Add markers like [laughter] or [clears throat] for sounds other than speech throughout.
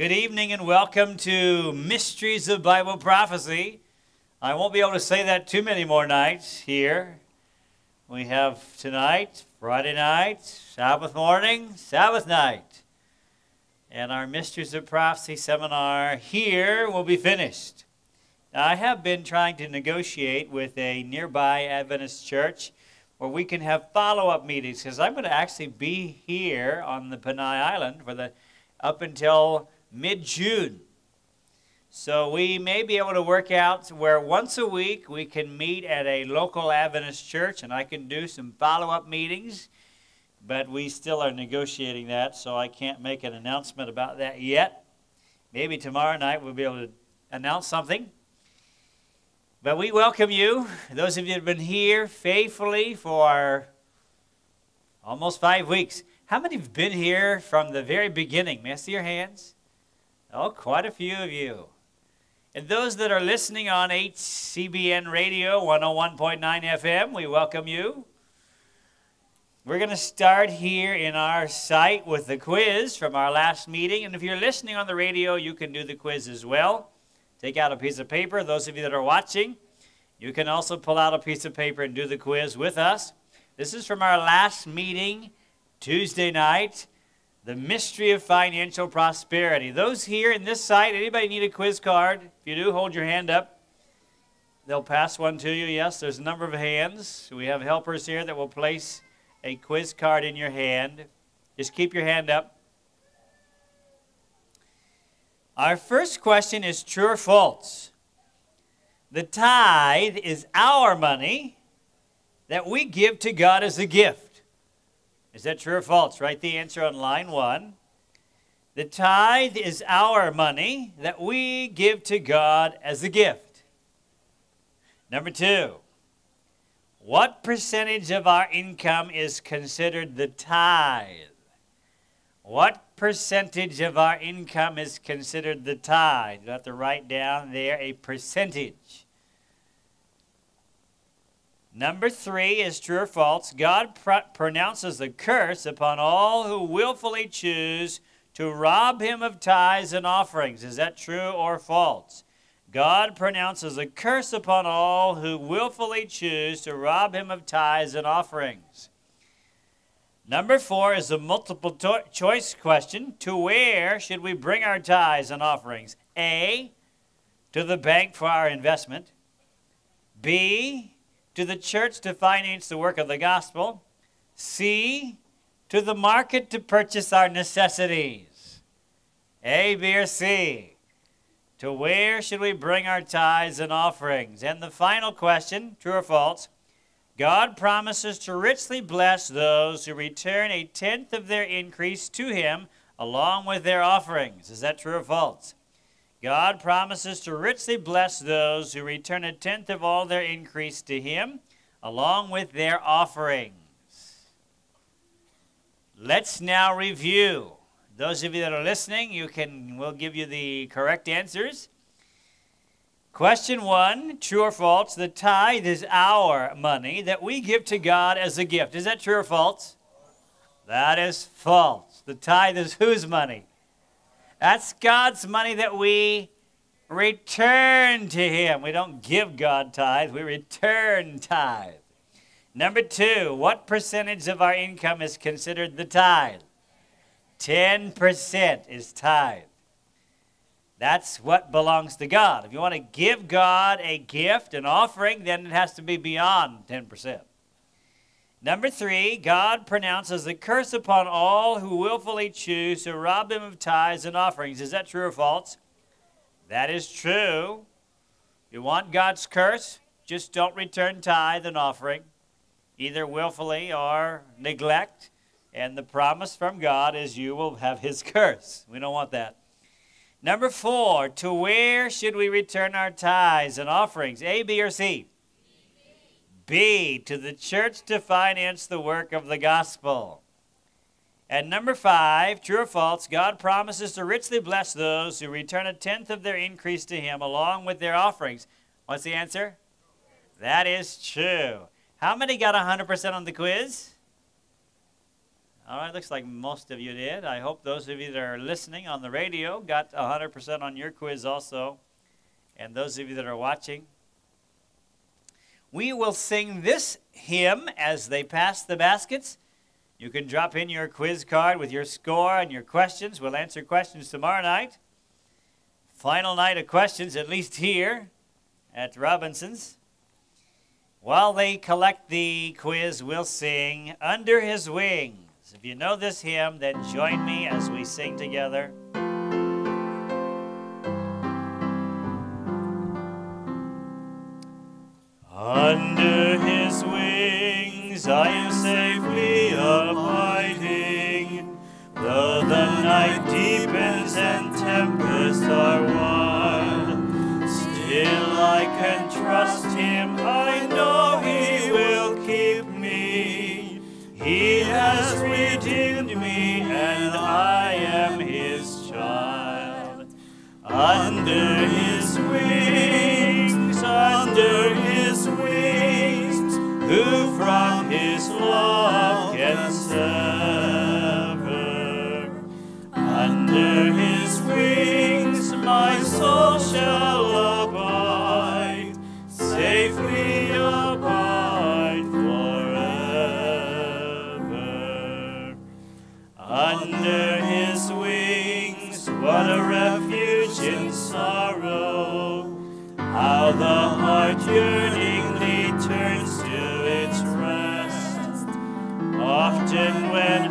Good evening and welcome to Mysteries of Bible Prophecy. I won't be able to say that too many more nights here. We have tonight, Friday night, Sabbath morning, Sabbath night. And our Mysteries of Prophecy seminar here will be finished. Now, I have been trying to negotiate with a nearby Adventist church where we can have follow-up meetings because I'm going to actually be here on the Panay Island for the up until mid-June. So we may be able to work out where once a week we can meet at a local Adventist church and I can do some follow-up meetings, but we still are negotiating that, so I can't make an announcement about that yet. Maybe tomorrow night we'll be able to announce something. But we welcome you, those of you that have been here faithfully for almost five weeks. How many have been here from the very beginning? May I see your hands? Oh, quite a few of you. And those that are listening on HCBN Radio 101.9 FM, we welcome you. We're going to start here in our site with the quiz from our last meeting. And if you're listening on the radio, you can do the quiz as well. Take out a piece of paper. Those of you that are watching, you can also pull out a piece of paper and do the quiz with us. This is from our last meeting Tuesday night the mystery of financial prosperity. Those here in this site, anybody need a quiz card? If you do, hold your hand up. They'll pass one to you. Yes, there's a number of hands. We have helpers here that will place a quiz card in your hand. Just keep your hand up. Our first question is true or false? The tithe is our money that we give to God as a gift. Is that true or false? Write the answer on line one. The tithe is our money that we give to God as a gift. Number two, what percentage of our income is considered the tithe? What percentage of our income is considered the tithe? You have to write down there a percentage. Number three is true or false. God pr- pronounces a curse upon all who willfully choose to rob him of tithes and offerings. Is that true or false? God pronounces a curse upon all who willfully choose to rob him of tithes and offerings. Number four is a multiple choice question. To where should we bring our tithes and offerings? A, to the bank for our investment. B, to the church to finance the work of the gospel. C, to the market to purchase our necessities. A, B, or C. To where should we bring our tithes and offerings? And the final question, true or false? God promises to richly bless those who return a tenth of their increase to Him along with their offerings. Is that true or false? God promises to richly bless those who return a tenth of all their increase to Him, along with their offerings. Let's now review. Those of you that are listening, you can we'll give you the correct answers. Question one, true or false? The tithe is our money that we give to God as a gift. Is that true or false? That is false. The tithe is whose money? That's God's money that we return to Him. We don't give God tithe, we return tithe. Number two, what percentage of our income is considered the tithe? 10% is tithe. That's what belongs to God. If you want to give God a gift, an offering, then it has to be beyond 10%. Number three, God pronounces a curse upon all who willfully choose to rob him of tithes and offerings. Is that true or false? That is true. You want God's curse? Just don't return tithe and offering, either willfully or neglect. And the promise from God is you will have his [laughs] curse. We don't want that. Number four, to where should we return our tithes and offerings? A, B, or C? B, to the church to finance the work of the gospel. And number five, true or false, God promises to richly bless those who return a tenth of their increase to Him along with their offerings. What's the answer? That is true. How many got 100% on the quiz? All right, looks like most of you did. I hope those of you that are listening on the radio got 100% on your quiz also. And those of you that are watching, we will sing this hymn as they pass the baskets. You can drop in your quiz card with your score and your questions. We'll answer questions tomorrow night. Final night of questions, at least here at Robinson's. While they collect the quiz, we'll sing Under His Wings. If you know this hymn, then join me as we sing together. Under his wings I am safely abiding, though the night deepens and tempests are wild. Still I can trust him, I know he will keep me. He has redeemed me, and I am his child. Under his wings, under How the heart yearningly turns to its rest. Often when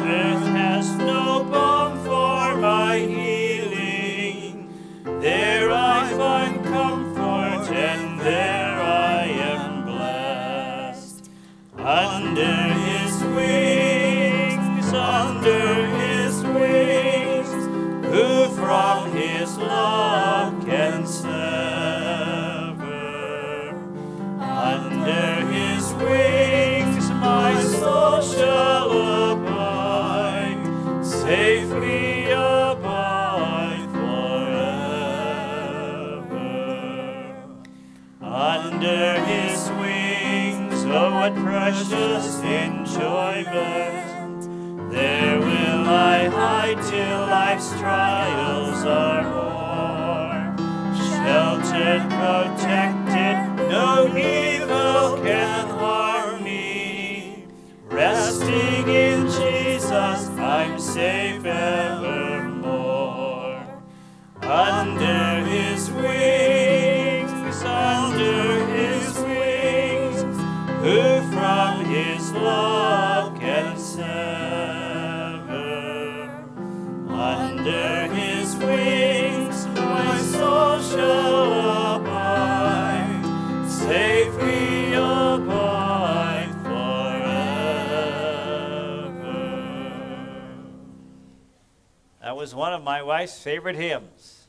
was one of my wife's favorite hymns.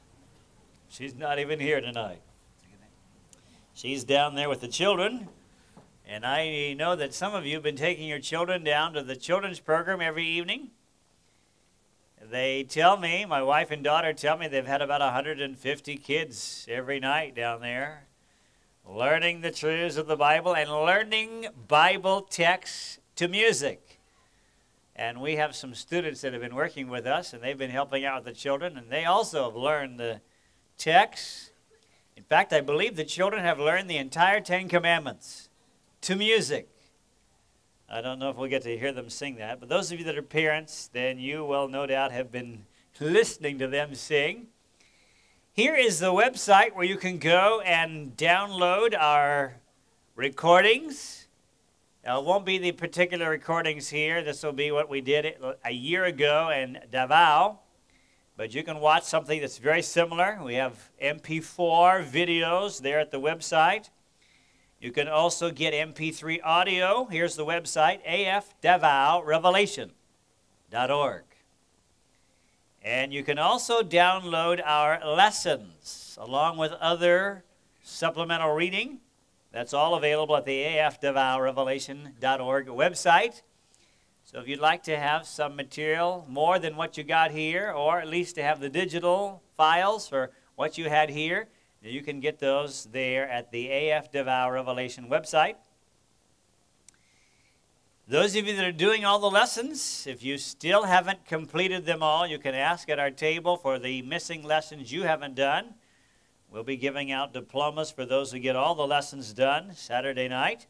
She's not even here tonight. She's down there with the children. And I know that some of you have been taking your children down to the children's program every evening. They tell me, my wife and daughter tell me they've had about 150 kids every night down there learning the truths of the Bible and learning Bible texts to music. And we have some students that have been working with us and they've been helping out with the children and they also have learned the texts. In fact, I believe the children have learned the entire Ten Commandments to music. I don't know if we'll get to hear them sing that, but those of you that are parents, then you will no doubt have been listening to them sing. Here is the website where you can go and download our recordings. Now, it won't be the particular recordings here. This will be what we did uh, a year ago in Davao. But you can watch something that's very similar. We have MP4 videos there at the website. You can also get MP3 audio. Here's the website, afdavaorevelation.org. And you can also download our lessons along with other supplemental reading. That's all available at the afdavaorevelation.org website. So if you'd like to have some material more than what you got here, or at least to have the digital files for what you had here, you can get those there at the AF Davao Revelation website. Those of you that are doing all the lessons, if you still haven't completed them all, you can ask at our table for the missing lessons you haven't done. We'll be giving out diplomas for those who get all the lessons done Saturday night.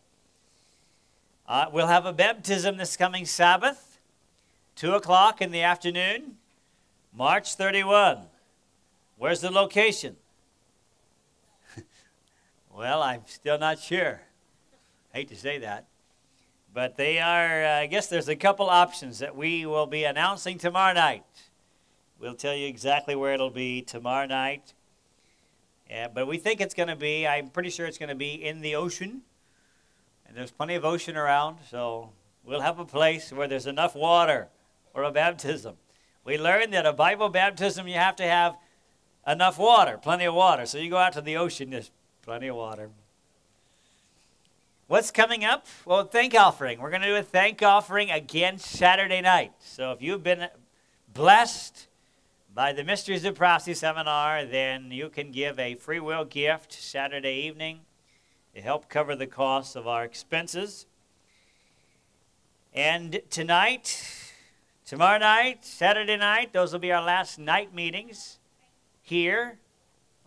Uh, we'll have a baptism this coming Sabbath, 2 o'clock in the afternoon, March 31. Where's the location? [laughs] well, I'm still not sure. hate to say that. But they are, uh, I guess there's a couple options that we will be announcing tomorrow night. We'll tell you exactly where it'll be tomorrow night. Yeah, but we think it's going to be, I'm pretty sure it's going to be in the ocean. And there's plenty of ocean around, so we'll have a place where there's enough water for a baptism. We learned that a Bible baptism, you have to have enough water, plenty of water. So you go out to the ocean, there's plenty of water. What's coming up? Well, thank offering. We're going to do a thank offering again Saturday night. So if you've been blessed by the Mysteries of Prophecy seminar, then you can give a free will gift Saturday evening to help cover the costs of our expenses. And tonight, tomorrow night, Saturday night, those will be our last night meetings here.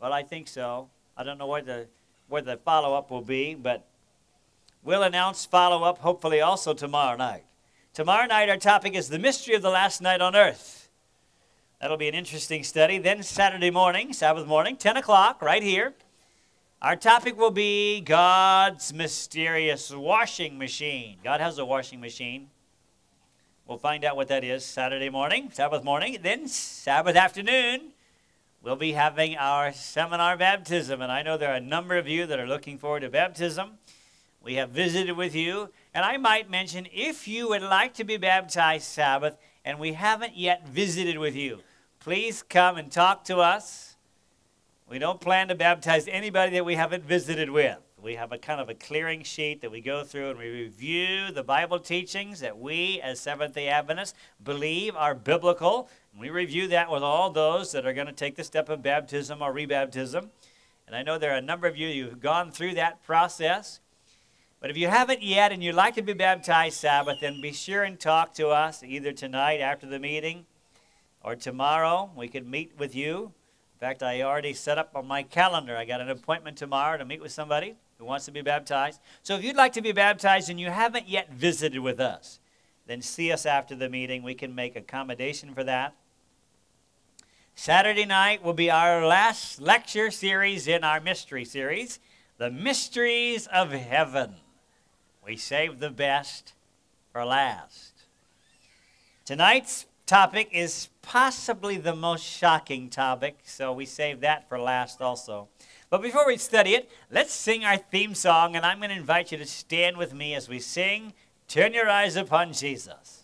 Well, I think so. I don't know where the where the follow up will be, but We'll announce follow up hopefully also tomorrow night. Tomorrow night, our topic is the mystery of the last night on earth. That'll be an interesting study. Then, Saturday morning, Sabbath morning, 10 o'clock, right here, our topic will be God's mysterious washing machine. God has a washing machine. We'll find out what that is Saturday morning, Sabbath morning. Then, Sabbath afternoon, we'll be having our seminar baptism. And I know there are a number of you that are looking forward to baptism. We have visited with you. And I might mention if you would like to be baptized Sabbath and we haven't yet visited with you, please come and talk to us. We don't plan to baptize anybody that we haven't visited with. We have a kind of a clearing sheet that we go through and we review the Bible teachings that we, as Seventh day Adventists, believe are biblical. And we review that with all those that are going to take the step of baptism or rebaptism. And I know there are a number of you who've gone through that process. But if you haven't yet and you'd like to be baptized Sabbath, then be sure and talk to us either tonight after the meeting or tomorrow. We could meet with you. In fact, I already set up on my calendar. I got an appointment tomorrow to meet with somebody who wants to be baptized. So if you'd like to be baptized and you haven't yet visited with us, then see us after the meeting. We can make accommodation for that. Saturday night will be our last lecture series in our mystery series, The Mysteries of Heaven. We save the best for last. Tonight's topic is possibly the most shocking topic, so we save that for last also. But before we study it, let's sing our theme song, and I'm going to invite you to stand with me as we sing Turn Your Eyes Upon Jesus.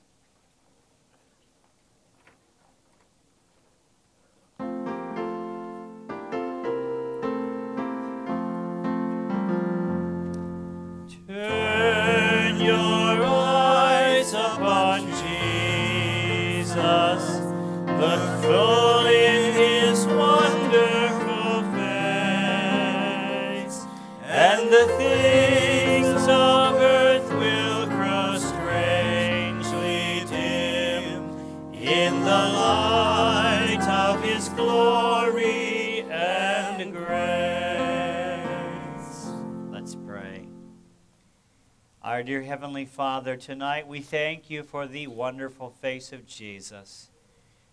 Our dear Heavenly Father, tonight we thank you for the wonderful face of Jesus.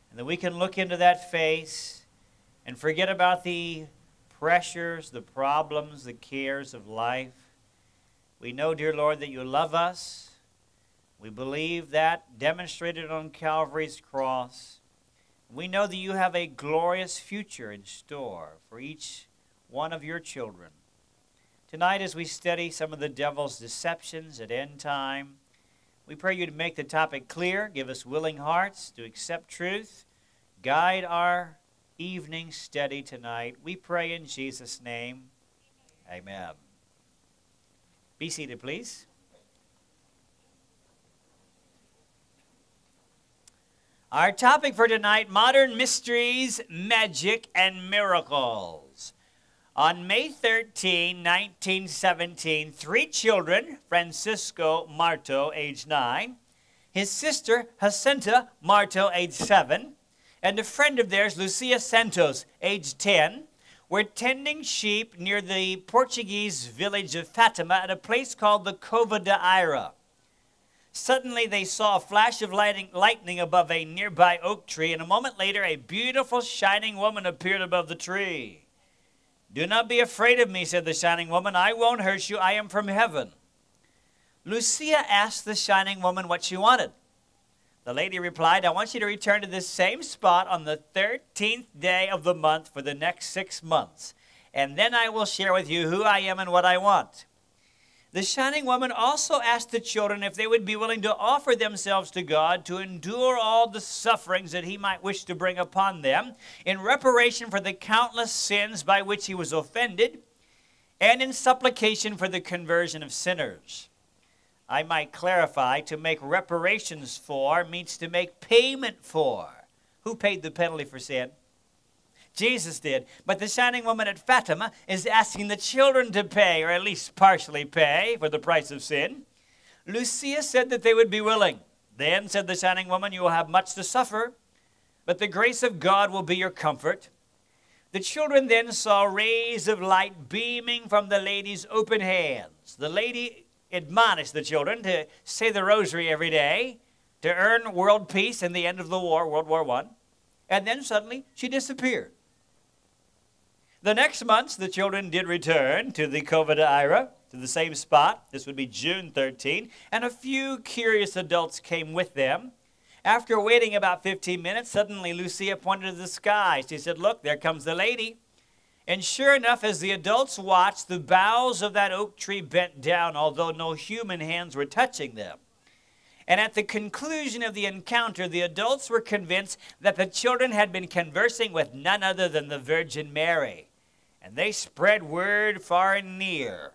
And that we can look into that face and forget about the pressures, the problems, the cares of life. We know, dear Lord, that you love us. We believe that demonstrated on Calvary's cross. We know that you have a glorious future in store for each one of your children. Tonight, as we study some of the devil's deceptions at end time, we pray you to make the topic clear, give us willing hearts to accept truth, guide our evening study tonight. We pray in Jesus' name. Amen. Be seated, please. Our topic for tonight modern mysteries, magic, and miracles. On May 13, 1917, three children, Francisco Marto, age 9, his sister Jacinta Marto, age 7, and a friend of theirs, Lucia Santos, age 10, were tending sheep near the Portuguese village of Fatima at a place called the Cova da Ira. Suddenly, they saw a flash of lighting, lightning above a nearby oak tree, and a moment later, a beautiful, shining woman appeared above the tree. Do not be afraid of me, said the shining woman. I won't hurt you. I am from heaven. Lucia asked the shining woman what she wanted. The lady replied, I want you to return to this same spot on the 13th day of the month for the next six months, and then I will share with you who I am and what I want. The shining woman also asked the children if they would be willing to offer themselves to God to endure all the sufferings that he might wish to bring upon them in reparation for the countless sins by which he was offended and in supplication for the conversion of sinners. I might clarify to make reparations for means to make payment for. Who paid the penalty for sin? Jesus did. But the shining woman at Fatima is asking the children to pay, or at least partially pay, for the price of sin. Lucia said that they would be willing. Then, said the shining woman, you will have much to suffer, but the grace of God will be your comfort. The children then saw rays of light beaming from the lady's open hands. The lady admonished the children to say the rosary every day to earn world peace and the end of the war, World War I. And then suddenly she disappeared. The next month, the children did return to the Cova da to the same spot. This would be June 13. And a few curious adults came with them. After waiting about 15 minutes, suddenly Lucia pointed to the sky. She said, Look, there comes the lady. And sure enough, as the adults watched, the boughs of that oak tree bent down, although no human hands were touching them. And at the conclusion of the encounter, the adults were convinced that the children had been conversing with none other than the Virgin Mary. And they spread word far and near.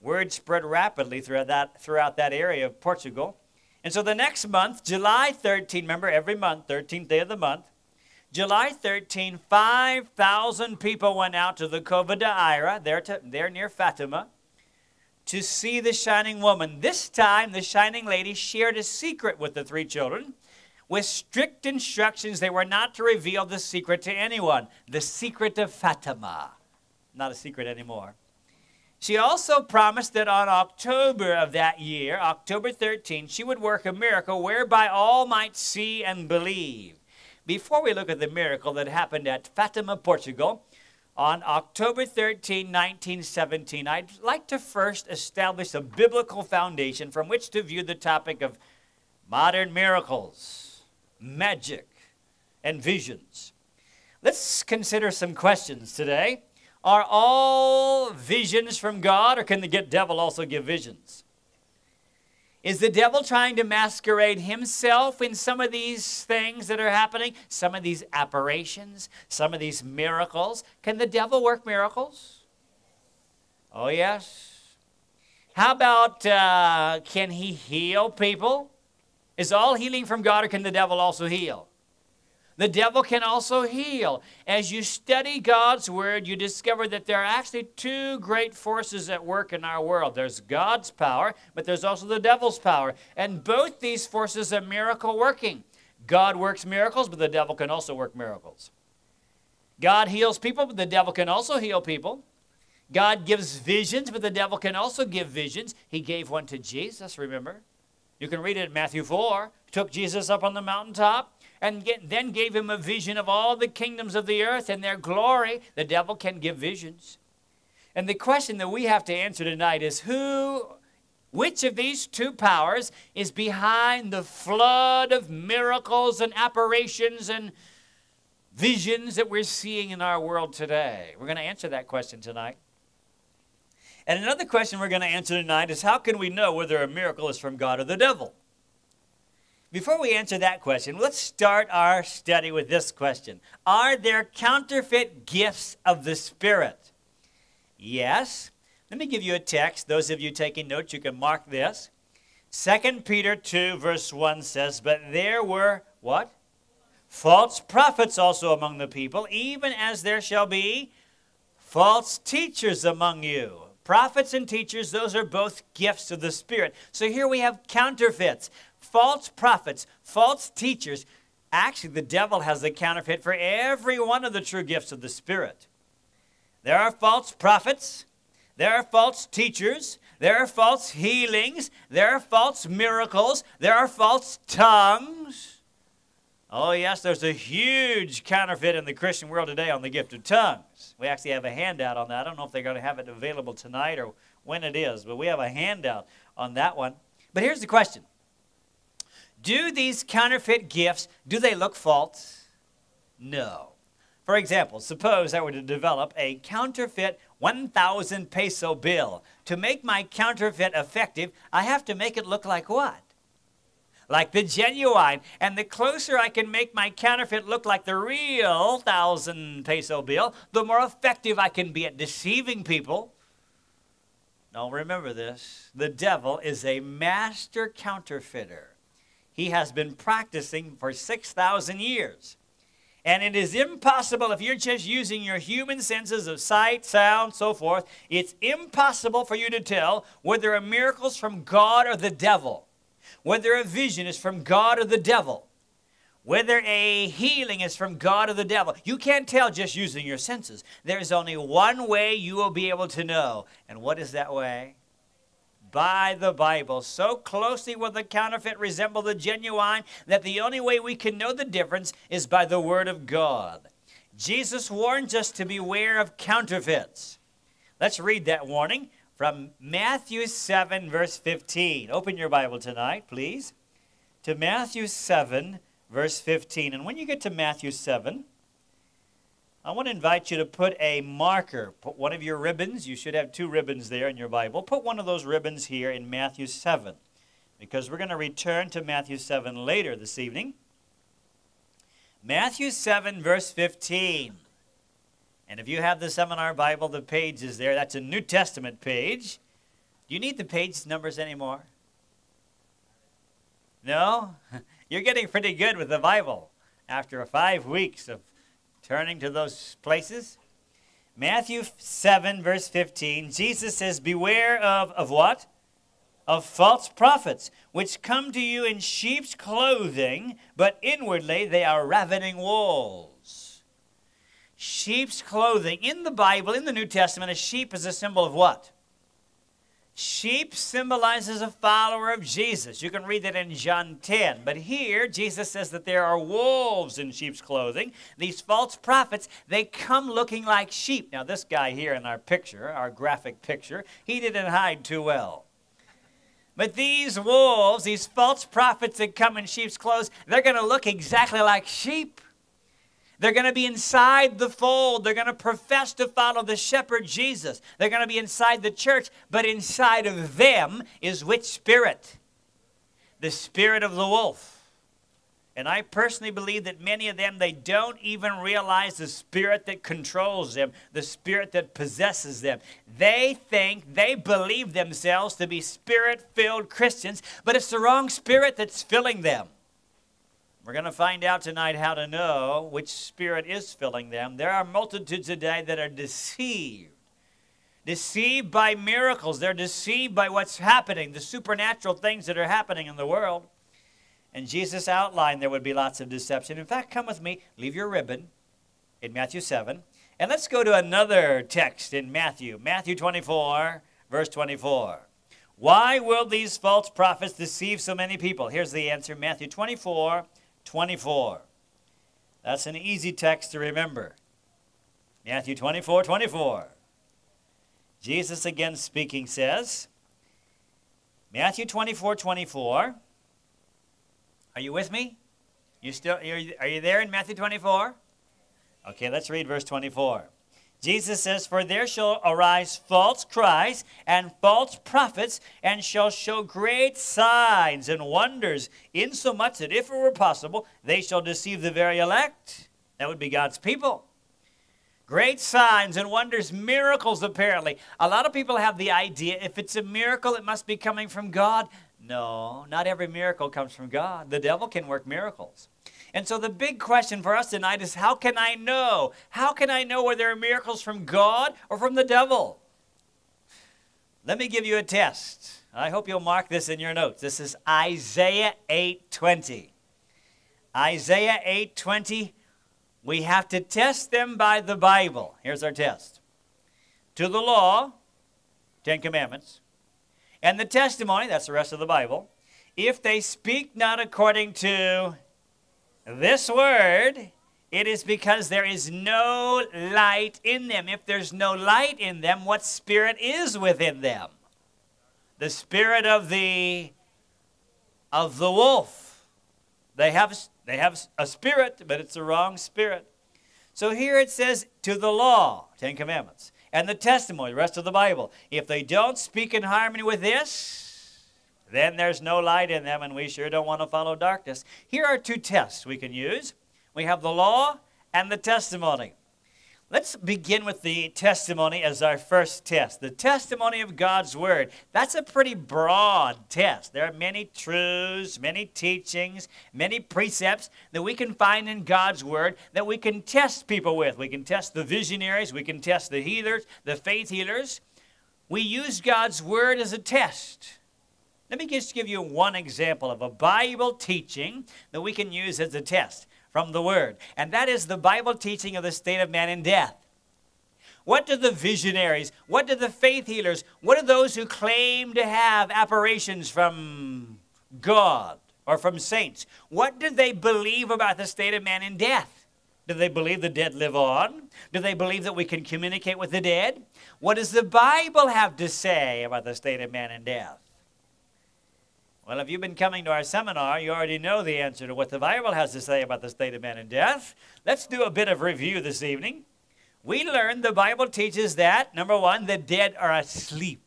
Word spread rapidly throughout that, throughout that area of Portugal. And so the next month, July 13, remember every month, 13th day of the month, July 13, 5,000 people went out to the Cova da Ira, there, to, there near Fatima, to see the shining woman. This time, the shining lady shared a secret with the three children with strict instructions they were not to reveal the secret to anyone. The secret of Fatima. Not a secret anymore. She also promised that on October of that year, October 13, she would work a miracle whereby all might see and believe. Before we look at the miracle that happened at Fatima, Portugal, on October 13, 1917, I'd like to first establish a biblical foundation from which to view the topic of modern miracles, magic, and visions. Let's consider some questions today. Are all visions from God, or can the devil also give visions? Is the devil trying to masquerade himself in some of these things that are happening? Some of these apparitions, some of these miracles? Can the devil work miracles? Oh, yes. How about uh, can he heal people? Is all healing from God or can the devil also heal? The devil can also heal. As you study God's word, you discover that there are actually two great forces at work in our world. There's God's power, but there's also the devil's power. And both these forces are miracle working. God works miracles, but the devil can also work miracles. God heals people, but the devil can also heal people. God gives visions, but the devil can also give visions. He gave one to Jesus, remember? You can read it in Matthew 4. Took Jesus up on the mountaintop and get, then gave him a vision of all the kingdoms of the earth and their glory. The devil can give visions. And the question that we have to answer tonight is who, which of these two powers is behind the flood of miracles and apparitions and visions that we're seeing in our world today? We're going to answer that question tonight. And another question we're going to answer tonight is how can we know whether a miracle is from God or the devil? Before we answer that question, let's start our study with this question Are there counterfeit gifts of the Spirit? Yes. Let me give you a text. Those of you taking notes, you can mark this. 2 Peter 2, verse 1 says, But there were what? False prophets also among the people, even as there shall be false teachers among you. Prophets and teachers, those are both gifts of the Spirit. So here we have counterfeits, false prophets, false teachers. Actually, the devil has the counterfeit for every one of the true gifts of the Spirit. There are false prophets, there are false teachers, there are false healings, there are false miracles, there are false tongues. Oh, yes, there's a huge counterfeit in the Christian world today on the gift of tongues. We actually have a handout on that. I don't know if they're going to have it available tonight or when it is, but we have a handout on that one. But here's the question Do these counterfeit gifts, do they look false? No. For example, suppose I were to develop a counterfeit 1,000 peso bill. To make my counterfeit effective, I have to make it look like what? like the genuine. And the closer I can make my counterfeit look like the real thousand peso bill, the more effective I can be at deceiving people. Now remember this the devil is a master counterfeiter. He has been practicing for 6,000 years. And it is impossible if you're just using your human senses of sight, sound, so forth, it's impossible for you to tell whether a miracle's from God or the devil whether a vision is from God or the devil, whether a healing is from God or the devil. You can't tell just using your senses. There's only one way you will be able to know. And what is that way? By the Bible. So closely will the counterfeit resemble the genuine that the only way we can know the difference is by the Word of God. Jesus warns us to beware of counterfeits. Let's read that warning from Matthew 7, verse 15. Open your Bible tonight, please, to Matthew 7, verse 15. And when you get to Matthew 7, I want to invite you to put a marker, put one of your ribbons. You should have two ribbons there in your Bible. Put one of those ribbons here in Matthew 7, because we're going to return to Matthew 7 later this evening. Matthew 7, verse 15. And if you have the seminar Bible, the page is there. That's a New Testament page. Do you need the page numbers anymore? No? [laughs] You're getting pretty good with the Bible after five weeks of turning to those places. Matthew 7, verse 15, Jesus says, Beware of, of what? Of false prophets, which come to you in sheep's clothing, but inwardly they are ravening wolves sheep's clothing. In the Bible, in the New Testament, a sheep is a symbol of what? Sheep symbolizes a follower of Jesus. You can read that in John 10. But here, Jesus says that there are wolves in sheep's clothing. These false prophets, they come looking like sheep. Now, this guy here in our picture, our graphic picture, he didn't hide too well. But these wolves, these false prophets that come in sheep's clothes, they're going to look exactly like sheep. They're going to be inside the fold. They're going to profess to follow the shepherd Jesus. They're going to be inside the church, but inside of them is which spirit? The spirit of the wolf. And I personally believe that many of them, they don't even realize the spirit that controls them, the spirit that possesses them. They think, they believe themselves to be spirit filled Christians, but it's the wrong spirit that's filling them. We're going to find out tonight how to know which spirit is filling them. There are multitudes today that are deceived. Deceived by miracles. They're deceived by what's happening, the supernatural things that are happening in the world. And Jesus outlined there would be lots of deception. In fact, come with me, leave your ribbon in Matthew 7. And let's go to another text in Matthew, Matthew 24, verse 24. Why will these false prophets deceive so many people? Here's the answer Matthew 24, 24. That's an easy text to remember. Matthew 24 24. Jesus again speaking says, Matthew 24 24. Are you with me? You still are you, are you there in Matthew 24? Okay, let's read verse 24. Jesus says, For there shall arise false Christs and false prophets, and shall show great signs and wonders, insomuch that if it were possible, they shall deceive the very elect. That would be God's people. Great signs and wonders, miracles apparently. A lot of people have the idea if it's a miracle, it must be coming from God. No, not every miracle comes from God. The devil can work miracles. And so the big question for us tonight is how can I know? How can I know whether there are miracles from God or from the devil? Let me give you a test. I hope you'll mark this in your notes. This is Isaiah 8:20. Isaiah 8:20 we have to test them by the Bible. Here's our test. To the law, 10 commandments, and the testimony, that's the rest of the Bible, if they speak not according to this word, it is because there is no light in them. If there's no light in them, what spirit is within them? The spirit of the of the wolf. They have they have a spirit, but it's the wrong spirit. So here it says to the law, Ten Commandments, and the testimony, the rest of the Bible. If they don't speak in harmony with this, then there's no light in them, and we sure don't want to follow darkness. Here are two tests we can use. We have the law and the testimony. Let's begin with the testimony as our first test. The testimony of God's Word. That's a pretty broad test. There are many truths, many teachings, many precepts that we can find in God's Word that we can test people with. We can test the visionaries, we can test the healers, the faith healers. We use God's Word as a test. Let me just give you one example of a Bible teaching that we can use as a test from the Word, and that is the Bible teaching of the state of man in death. What do the visionaries, what do the faith healers, what do those who claim to have apparitions from God or from saints, what do they believe about the state of man in death? Do they believe the dead live on? Do they believe that we can communicate with the dead? What does the Bible have to say about the state of man in death? Well, if you've been coming to our seminar, you already know the answer to what the Bible has to say about the state of man and death. Let's do a bit of review this evening. We learned the Bible teaches that, number one, the dead are asleep.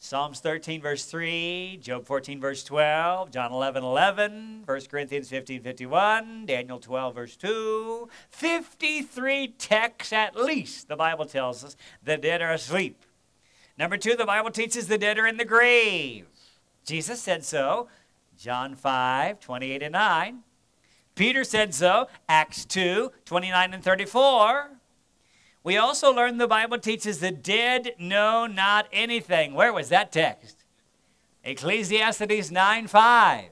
Psalms 13, verse 3, Job 14, verse 12, John 11, 11, 1 Corinthians 15, 51, Daniel 12, verse 2. 53 texts at least, the Bible tells us, the dead are asleep. Number two, the Bible teaches the dead are in the grave. Jesus said so, John 5, 28 and 9. Peter said so, Acts 2, 29 and 34. We also learn the Bible teaches the dead know not anything. Where was that text? Ecclesiastes 9, 5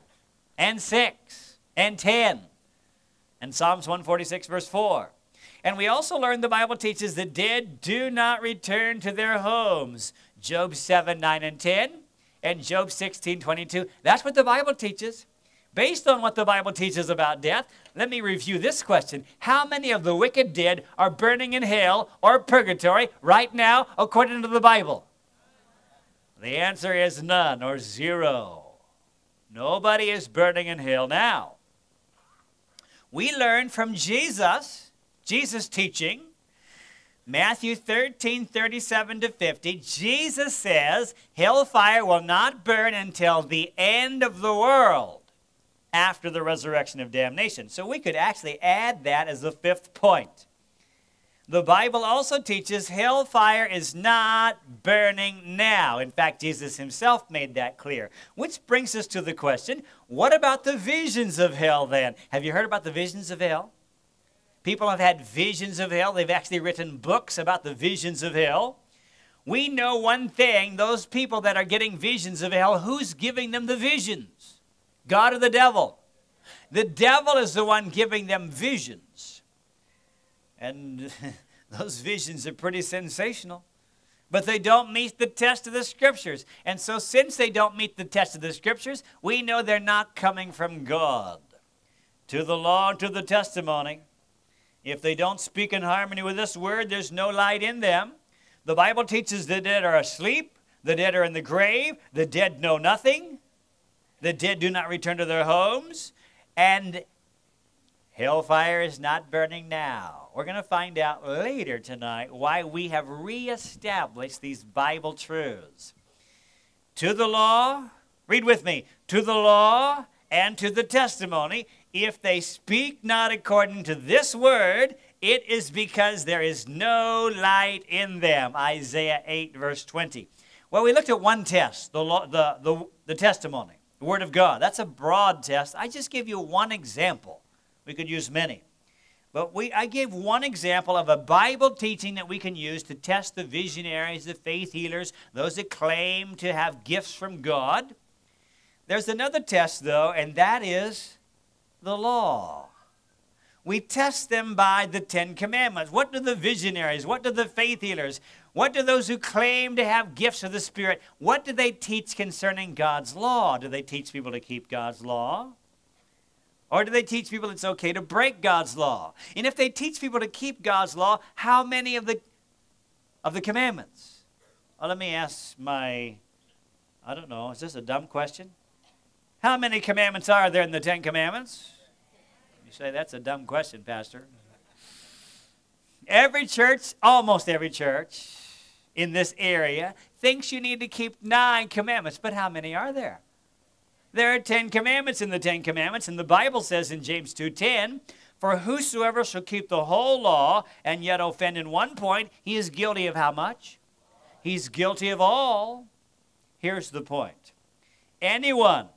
and 6 and 10 and Psalms 146, verse 4. And we also learn the Bible teaches the dead do not return to their homes. Job 7, 9, and 10 and Job 16 22. That's what the Bible teaches. Based on what the Bible teaches about death, let me review this question. How many of the wicked dead are burning in hell or purgatory right now, according to the Bible? The answer is none or zero. Nobody is burning in hell now. We learn from Jesus, Jesus' teaching, Matthew 13, 37 to 50, Jesus says, Hellfire will not burn until the end of the world after the resurrection of damnation. So we could actually add that as the fifth point. The Bible also teaches hellfire is not burning now. In fact, Jesus himself made that clear. Which brings us to the question what about the visions of hell then? Have you heard about the visions of hell? People have had visions of hell. They've actually written books about the visions of hell. We know one thing those people that are getting visions of hell, who's giving them the visions? God or the devil? The devil is the one giving them visions. And [laughs] those visions are pretty sensational. But they don't meet the test of the scriptures. And so, since they don't meet the test of the scriptures, we know they're not coming from God. To the law to the testimony. If they don't speak in harmony with this word, there's no light in them. The Bible teaches the dead are asleep, the dead are in the grave, the dead know nothing, the dead do not return to their homes, and hellfire is not burning now. We're going to find out later tonight why we have reestablished these Bible truths. To the law, read with me, to the law and to the testimony, if they speak not according to this word, it is because there is no light in them. Isaiah 8, verse 20. Well, we looked at one test, the, the, the, the testimony, the Word of God. That's a broad test. I just give you one example. We could use many. But we, I gave one example of a Bible teaching that we can use to test the visionaries, the faith healers, those that claim to have gifts from God. There's another test, though, and that is the law. We test them by the Ten Commandments. What do the visionaries, what do the faith healers, what do those who claim to have gifts of the Spirit, what do they teach concerning God's law? Do they teach people to keep God's law? Or do they teach people it's okay to break God's law? And if they teach people to keep God's law, how many of the of the commandments? Well, let me ask my I don't know, is this a dumb question? How many commandments are there in the 10 commandments? Say that's a dumb question, pastor. Every church, almost every church in this area thinks you need to keep 9 commandments, but how many are there? There are 10 commandments in the 10 commandments, and the Bible says in James 2:10, "For whosoever shall keep the whole law and yet offend in one point, he is guilty of how much? He's guilty of all." Here's the point. Anyone,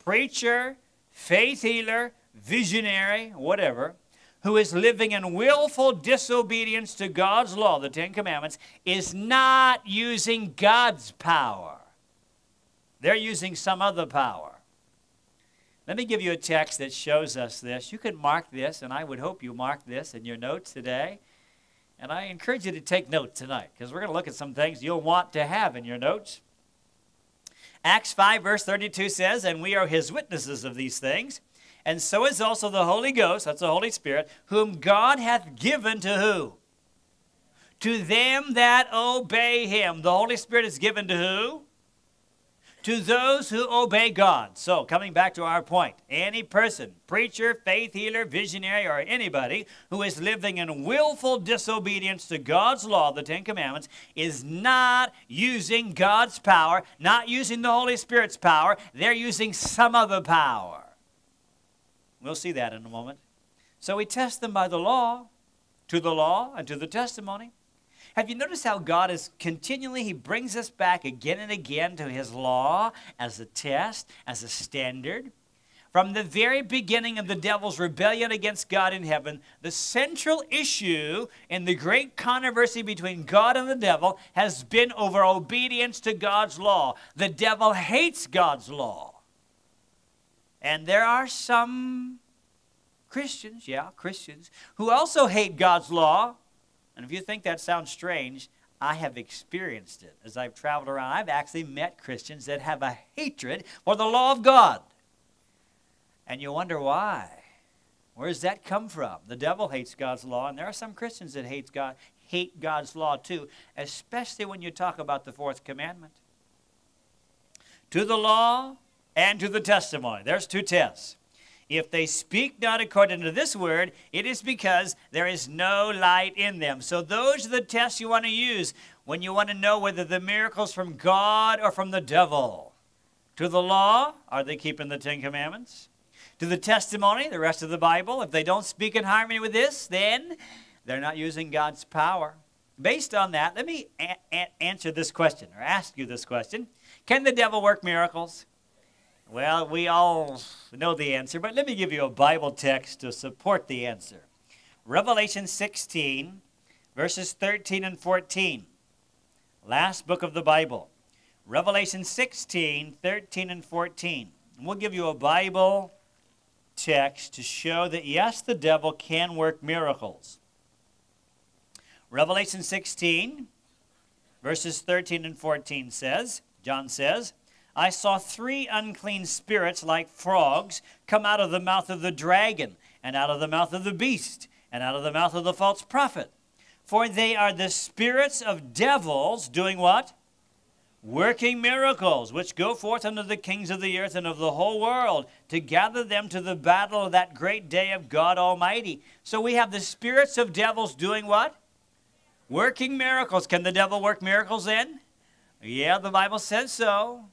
preacher, faith healer, visionary, whatever, who is living in willful disobedience to God's law, the Ten Commandments, is not using God's power. They're using some other power. Let me give you a text that shows us this. You can mark this, and I would hope you mark this in your notes today. And I encourage you to take notes tonight because we're going to look at some things you'll want to have in your notes. Acts 5, verse 32 says, And we are his witnesses of these things. And so is also the Holy Ghost, that's the Holy Spirit, whom God hath given to who? To them that obey him. The Holy Spirit is given to who? to those who obey God. So, coming back to our point, any person, preacher, faith healer, visionary, or anybody who is living in willful disobedience to God's law, the Ten Commandments, is not using God's power, not using the Holy Spirit's power. They're using some other power. We'll see that in a moment. So, we test them by the law, to the law, and to the testimony. Have you noticed how God is continually, He brings us back again and again to His law as a test, as a standard? From the very beginning of the devil's rebellion against God in heaven, the central issue in the great controversy between God and the devil has been over obedience to God's law. The devil hates God's law. And there are some Christians, yeah, Christians, who also hate God's law and if you think that sounds strange, I have experienced it as I've traveled around. I've actually met Christians that have a hatred for the law of God. And you wonder why. Where does that come from? The devil hates God's law, and there are some Christians that hate God, hate God's law too, especially when you talk about the fourth commandment. To the law and to the testimony. There's two tests. If they speak not according to this word, it is because there is no light in them. So, those are the tests you want to use when you want to know whether the miracle's from God or from the devil. To the law, are they keeping the Ten Commandments? To the testimony, the rest of the Bible, if they don't speak in harmony with this, then they're not using God's power. Based on that, let me answer this question or ask you this question Can the devil work miracles? Well, we all know the answer, but let me give you a Bible text to support the answer. Revelation 16, verses 13 and 14. Last book of the Bible. Revelation 16, 13 and 14. And we'll give you a Bible text to show that yes, the devil can work miracles. Revelation 16, verses 13 and 14 says, John says, I saw three unclean spirits like frogs come out of the mouth of the dragon, and out of the mouth of the beast, and out of the mouth of the false prophet. For they are the spirits of devils doing what? Working miracles, which go forth unto the kings of the earth and of the whole world to gather them to the battle of that great day of God Almighty. So we have the spirits of devils doing what? Working miracles. Can the devil work miracles then? Yeah, the Bible says so.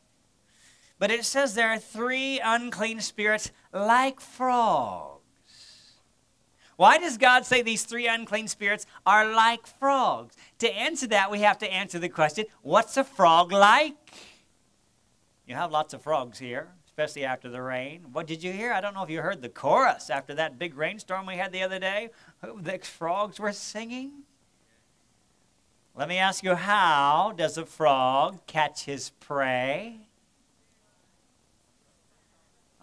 But it says there are three unclean spirits like frogs. Why does God say these three unclean spirits are like frogs? To answer that, we have to answer the question what's a frog like? You have lots of frogs here, especially after the rain. What did you hear? I don't know if you heard the chorus after that big rainstorm we had the other day. The frogs were singing. Let me ask you how does a frog catch his prey?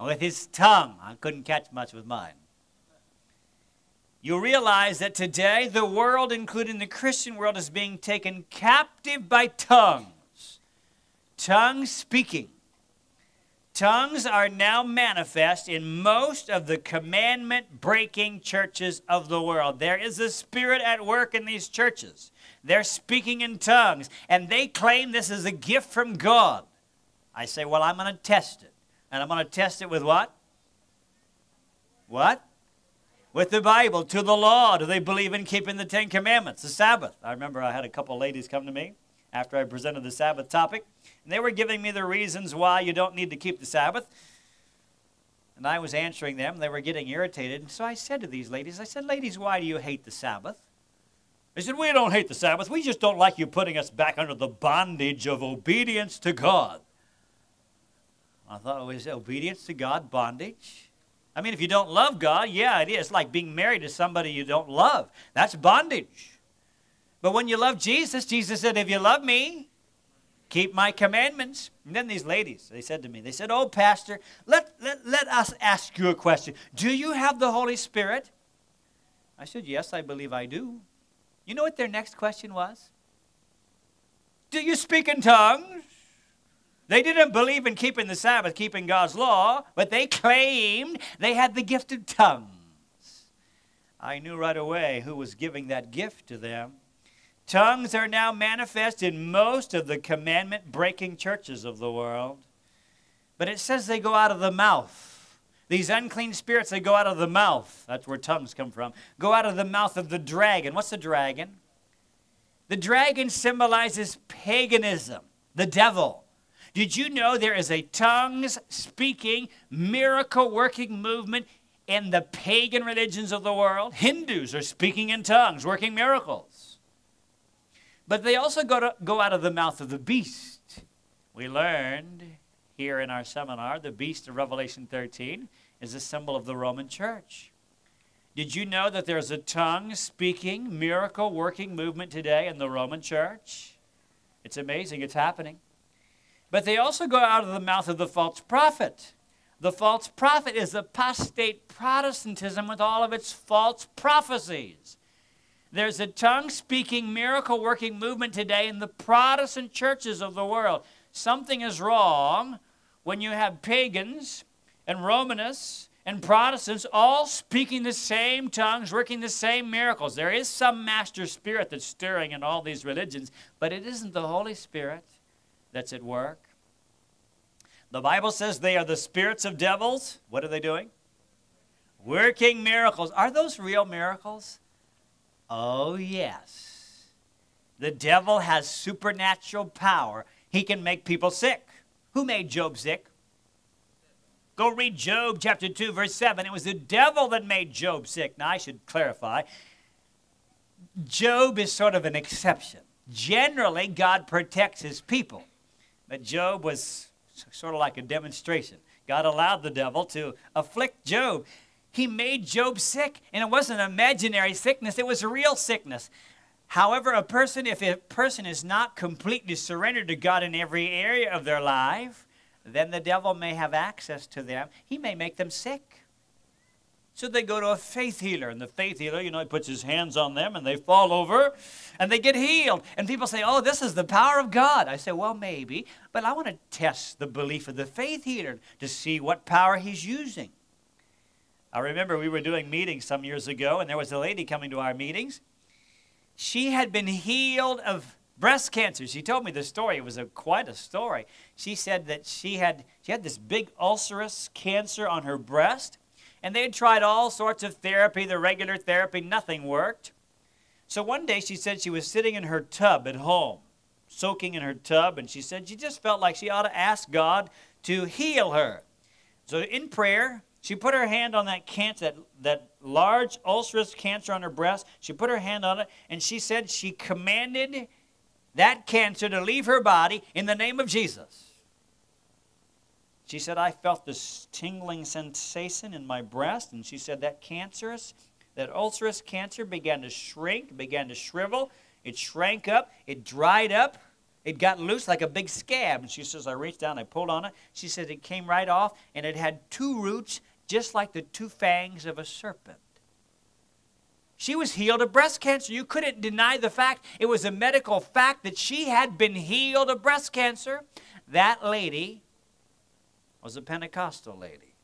With his tongue. I couldn't catch much with mine. You realize that today the world, including the Christian world, is being taken captive by tongues. Tongue speaking. Tongues are now manifest in most of the commandment breaking churches of the world. There is a spirit at work in these churches. They're speaking in tongues, and they claim this is a gift from God. I say, well, I'm going to test it. And I'm going to test it with what? What? With the Bible, to the law. Do they believe in keeping the Ten Commandments, the Sabbath? I remember I had a couple ladies come to me after I presented the Sabbath topic, and they were giving me the reasons why you don't need to keep the Sabbath. And I was answering them. They were getting irritated. And so I said to these ladies, I said, Ladies, why do you hate the Sabbath? They said, We don't hate the Sabbath. We just don't like you putting us back under the bondage of obedience to God. I thought, oh, it was obedience to God bondage? I mean, if you don't love God, yeah, it is like being married to somebody you don't love. That's bondage. But when you love Jesus, Jesus said, If you love me, keep my commandments. And then these ladies, they said to me, they said, Oh, Pastor, let, let, let us ask you a question. Do you have the Holy Spirit? I said, Yes, I believe I do. You know what their next question was? Do you speak in tongues? They didn't believe in keeping the Sabbath, keeping God's law, but they claimed they had the gift of tongues. I knew right away who was giving that gift to them. Tongues are now manifest in most of the commandment breaking churches of the world. But it says they go out of the mouth. These unclean spirits, they go out of the mouth. That's where tongues come from. Go out of the mouth of the dragon. What's the dragon? The dragon symbolizes paganism, the devil. Did you know there is a tongues speaking, miracle working movement in the pagan religions of the world? Hindus are speaking in tongues, working miracles. But they also go, to, go out of the mouth of the beast. We learned here in our seminar, the beast of Revelation 13 is a symbol of the Roman church. Did you know that there's a tongue speaking, miracle working movement today in the Roman church? It's amazing, it's happening. But they also go out of the mouth of the false prophet. The false prophet is apostate Protestantism with all of its false prophecies. There's a tongue speaking, miracle working movement today in the Protestant churches of the world. Something is wrong when you have pagans and Romanists and Protestants all speaking the same tongues, working the same miracles. There is some master spirit that's stirring in all these religions, but it isn't the Holy Spirit that's at work. The Bible says they are the spirits of devils. What are they doing? Working miracles. Are those real miracles? Oh, yes. The devil has supernatural power. He can make people sick. Who made Job sick? Go read Job chapter 2, verse 7. It was the devil that made Job sick. Now, I should clarify. Job is sort of an exception. Generally, God protects his people. But Job was sort of like a demonstration. God allowed the devil to afflict Job. He made Job sick, and it wasn't an imaginary sickness, it was a real sickness. However, a person, if a person is not completely surrendered to God in every area of their life, then the devil may have access to them. He may make them sick. So they go to a faith healer, and the faith healer, you know, he puts his hands on them and they fall over and they get healed. And people say, oh, this is the power of God. I say, well, maybe, but I want to test the belief of the faith healer to see what power he's using. I remember we were doing meetings some years ago, and there was a lady coming to our meetings. She had been healed of breast cancer. She told me the story. It was a, quite a story. She said that she had, she had this big ulcerous cancer on her breast and they had tried all sorts of therapy, the regular therapy, nothing worked. So one day she said she was sitting in her tub at home, soaking in her tub, and she said she just felt like she ought to ask God to heal her. So in prayer, She put her hand on that cancer, that, that large ulcerous cancer on her breast. She put her hand on it, and she said she commanded that cancer to leave her body in the name of Jesus. She said, I felt this tingling sensation in my breast, and she said that cancerous, that ulcerous cancer began to shrink, began to shrivel. It shrank up, it dried up, it got loose like a big scab. And she says, I reached down, I pulled on it. She said it came right off, and it had two roots just like the two fangs of a serpent. She was healed of breast cancer. You couldn't deny the fact. It was a medical fact that she had been healed of breast cancer. That lady was a Pentecostal lady.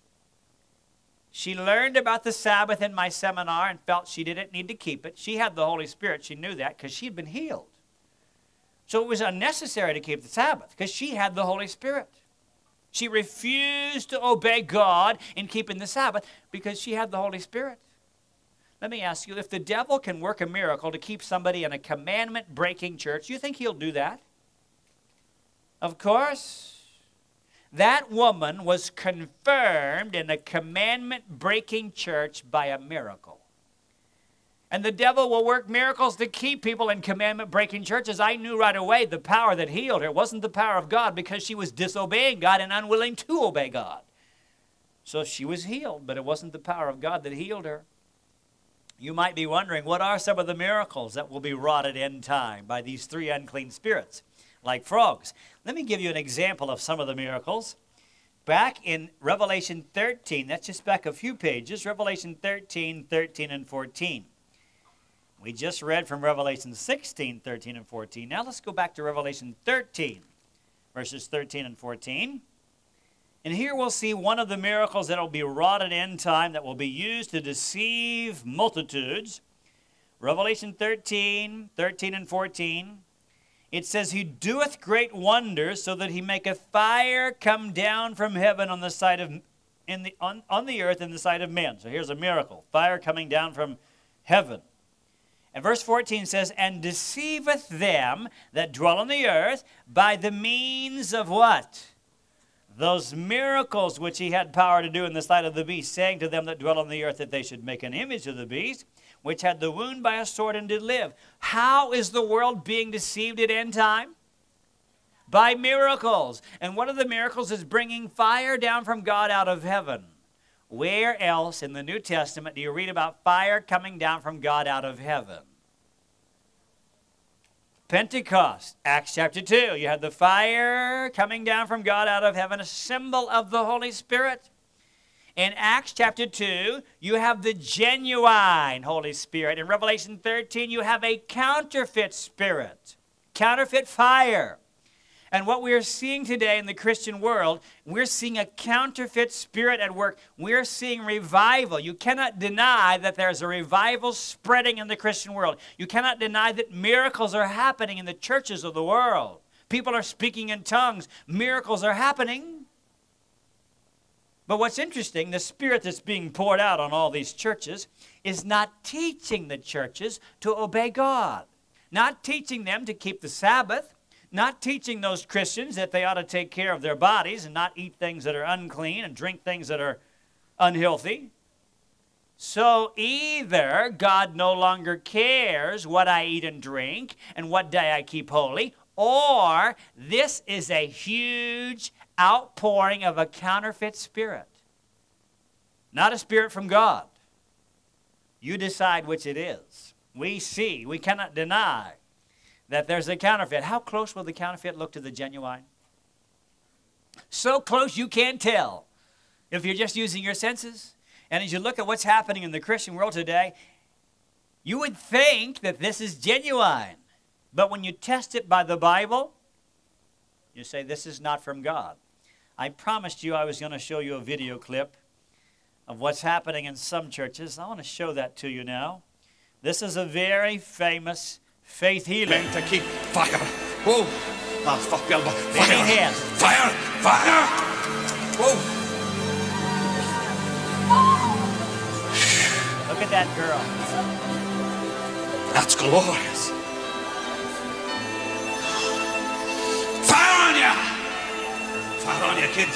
She learned about the Sabbath in my seminar and felt she didn't need to keep it. She had the Holy Spirit. She knew that because she had been healed. So it was unnecessary to keep the Sabbath because she had the Holy Spirit. She refused to obey God in keeping the Sabbath because she had the Holy Spirit. Let me ask you if the devil can work a miracle to keep somebody in a commandment breaking church, you think he'll do that? Of course. That woman was confirmed in a commandment breaking church by a miracle. And the devil will work miracles to keep people in commandment breaking churches. I knew right away the power that healed her wasn't the power of God because she was disobeying God and unwilling to obey God. So she was healed, but it wasn't the power of God that healed her. You might be wondering what are some of the miracles that will be wrought at end time by these three unclean spirits, like frogs? Let me give you an example of some of the miracles. Back in Revelation 13, that's just back a few pages, Revelation 13, 13, and 14. We just read from Revelation 16, 13, and 14. Now let's go back to Revelation 13, verses 13 and 14. And here we'll see one of the miracles that will be wrought at end time that will be used to deceive multitudes. Revelation 13, 13 and 14. It says, He doeth great wonders, so that he maketh fire come down from heaven on the side of in the on, on the earth in the sight of men. So here's a miracle. Fire coming down from heaven. And verse 14 says, And deceiveth them that dwell on the earth by the means of what? Those miracles which he had power to do in the sight of the beast, saying to them that dwell on the earth that they should make an image of the beast, which had the wound by a sword and did live. How is the world being deceived at end time? By miracles. And one of the miracles is bringing fire down from God out of heaven. Where else in the New Testament do you read about fire coming down from God out of heaven? Pentecost, Acts chapter 2. You had the fire coming down from God out of heaven, a symbol of the Holy Spirit. In Acts chapter 2, you have the genuine Holy Spirit. In Revelation 13, you have a counterfeit spirit, counterfeit fire. And what we are seeing today in the Christian world, we're seeing a counterfeit spirit at work. We're seeing revival. You cannot deny that there's a revival spreading in the Christian world. You cannot deny that miracles are happening in the churches of the world. People are speaking in tongues. Miracles are happening. But what's interesting, the spirit that's being poured out on all these churches is not teaching the churches to obey God, not teaching them to keep the Sabbath, not teaching those Christians that they ought to take care of their bodies and not eat things that are unclean and drink things that are unhealthy. So either God no longer cares what I eat and drink and what day I keep holy, or this is a huge outpouring of a counterfeit spirit. Not a spirit from God. You decide which it is. We see, we cannot deny that there's a counterfeit. How close will the counterfeit look to the genuine? So close you can't tell if you're just using your senses. And as you look at what's happening in the Christian world today, you would think that this is genuine. But when you test it by the Bible, you say, This is not from God. I promised you I was going to show you a video clip of what's happening in some churches. I want to show that to you now. This is a very famous Faith healing. to keep fire. Whoa. Ah, fuck Fire. hands. Fire. Fire. Whoa. Look at that girl. That's glorious. Fire on you, kid.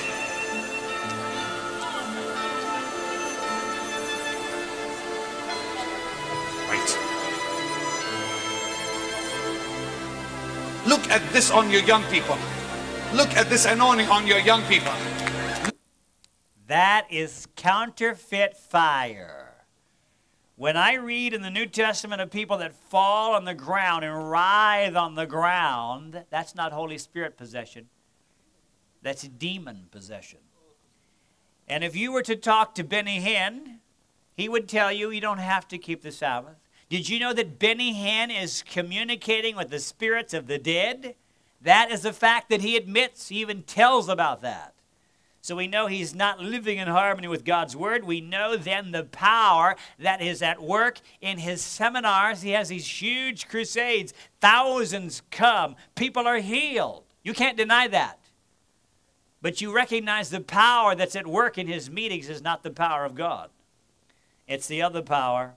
Look at this on your young people. Look at this anointing on your young people. That is counterfeit fire. When I read in the New Testament of people that fall on the ground and writhe on the ground, that's not Holy Spirit possession. That's demon possession. And if you were to talk to Benny Hinn, he would tell you you don't have to keep the Sabbath. Did you know that Benny Hinn is communicating with the spirits of the dead? That is a fact that he admits. He even tells about that. So we know he's not living in harmony with God's word. We know then the power that is at work in his seminars. He has these huge crusades. Thousands come. People are healed. You can't deny that. But you recognize the power that's at work in his meetings is not the power of God. It's the other power.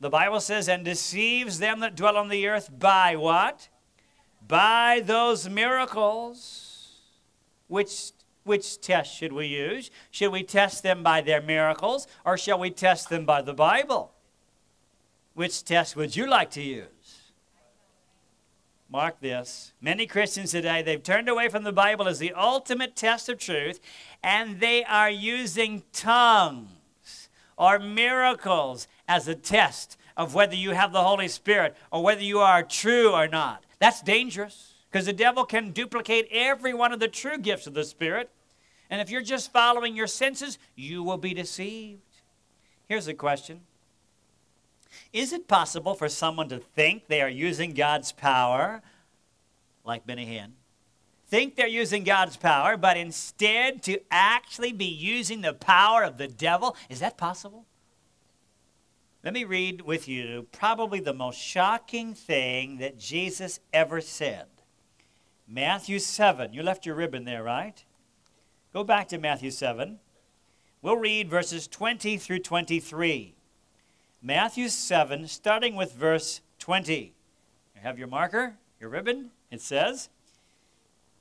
The Bible says, and deceives them that dwell on the earth by what? By those miracles which which test should we use? Should we test them by their miracles or shall we test them by the Bible? Which test would you like to use? Mark this. Many Christians today, they've turned away from the Bible as the ultimate test of truth, and they are using tongues or miracles as a test of whether you have the Holy Spirit or whether you are true or not. That's dangerous because the devil can duplicate every one of the true gifts of the Spirit and if you're just following your senses, you will be deceived. Here's a question Is it possible for someone to think they are using God's power, like Benny Hinn? Think they're using God's power, but instead to actually be using the power of the devil? Is that possible? Let me read with you probably the most shocking thing that Jesus ever said. Matthew 7. You left your ribbon there, right? Go back to Matthew 7. We'll read verses 20 through 23. Matthew 7, starting with verse 20. You have your marker, your ribbon. It says,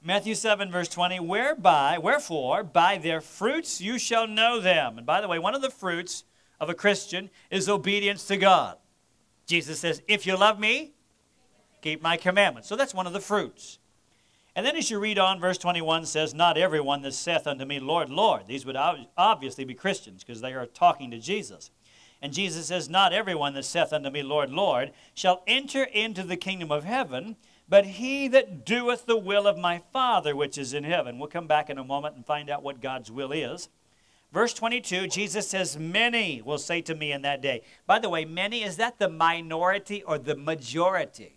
Matthew 7, verse 20, whereby, wherefore, by their fruits you shall know them. And by the way, one of the fruits of a Christian is obedience to God. Jesus says, If you love me, keep my commandments. So that's one of the fruits. And then as you read on, verse 21 says, Not everyone that saith unto me, Lord, Lord. These would obviously be Christians because they are talking to Jesus. And Jesus says, Not everyone that saith unto me, Lord, Lord, shall enter into the kingdom of heaven, but he that doeth the will of my Father which is in heaven. We'll come back in a moment and find out what God's will is. Verse 22, Jesus says, Many will say to me in that day. By the way, many, is that the minority or the majority?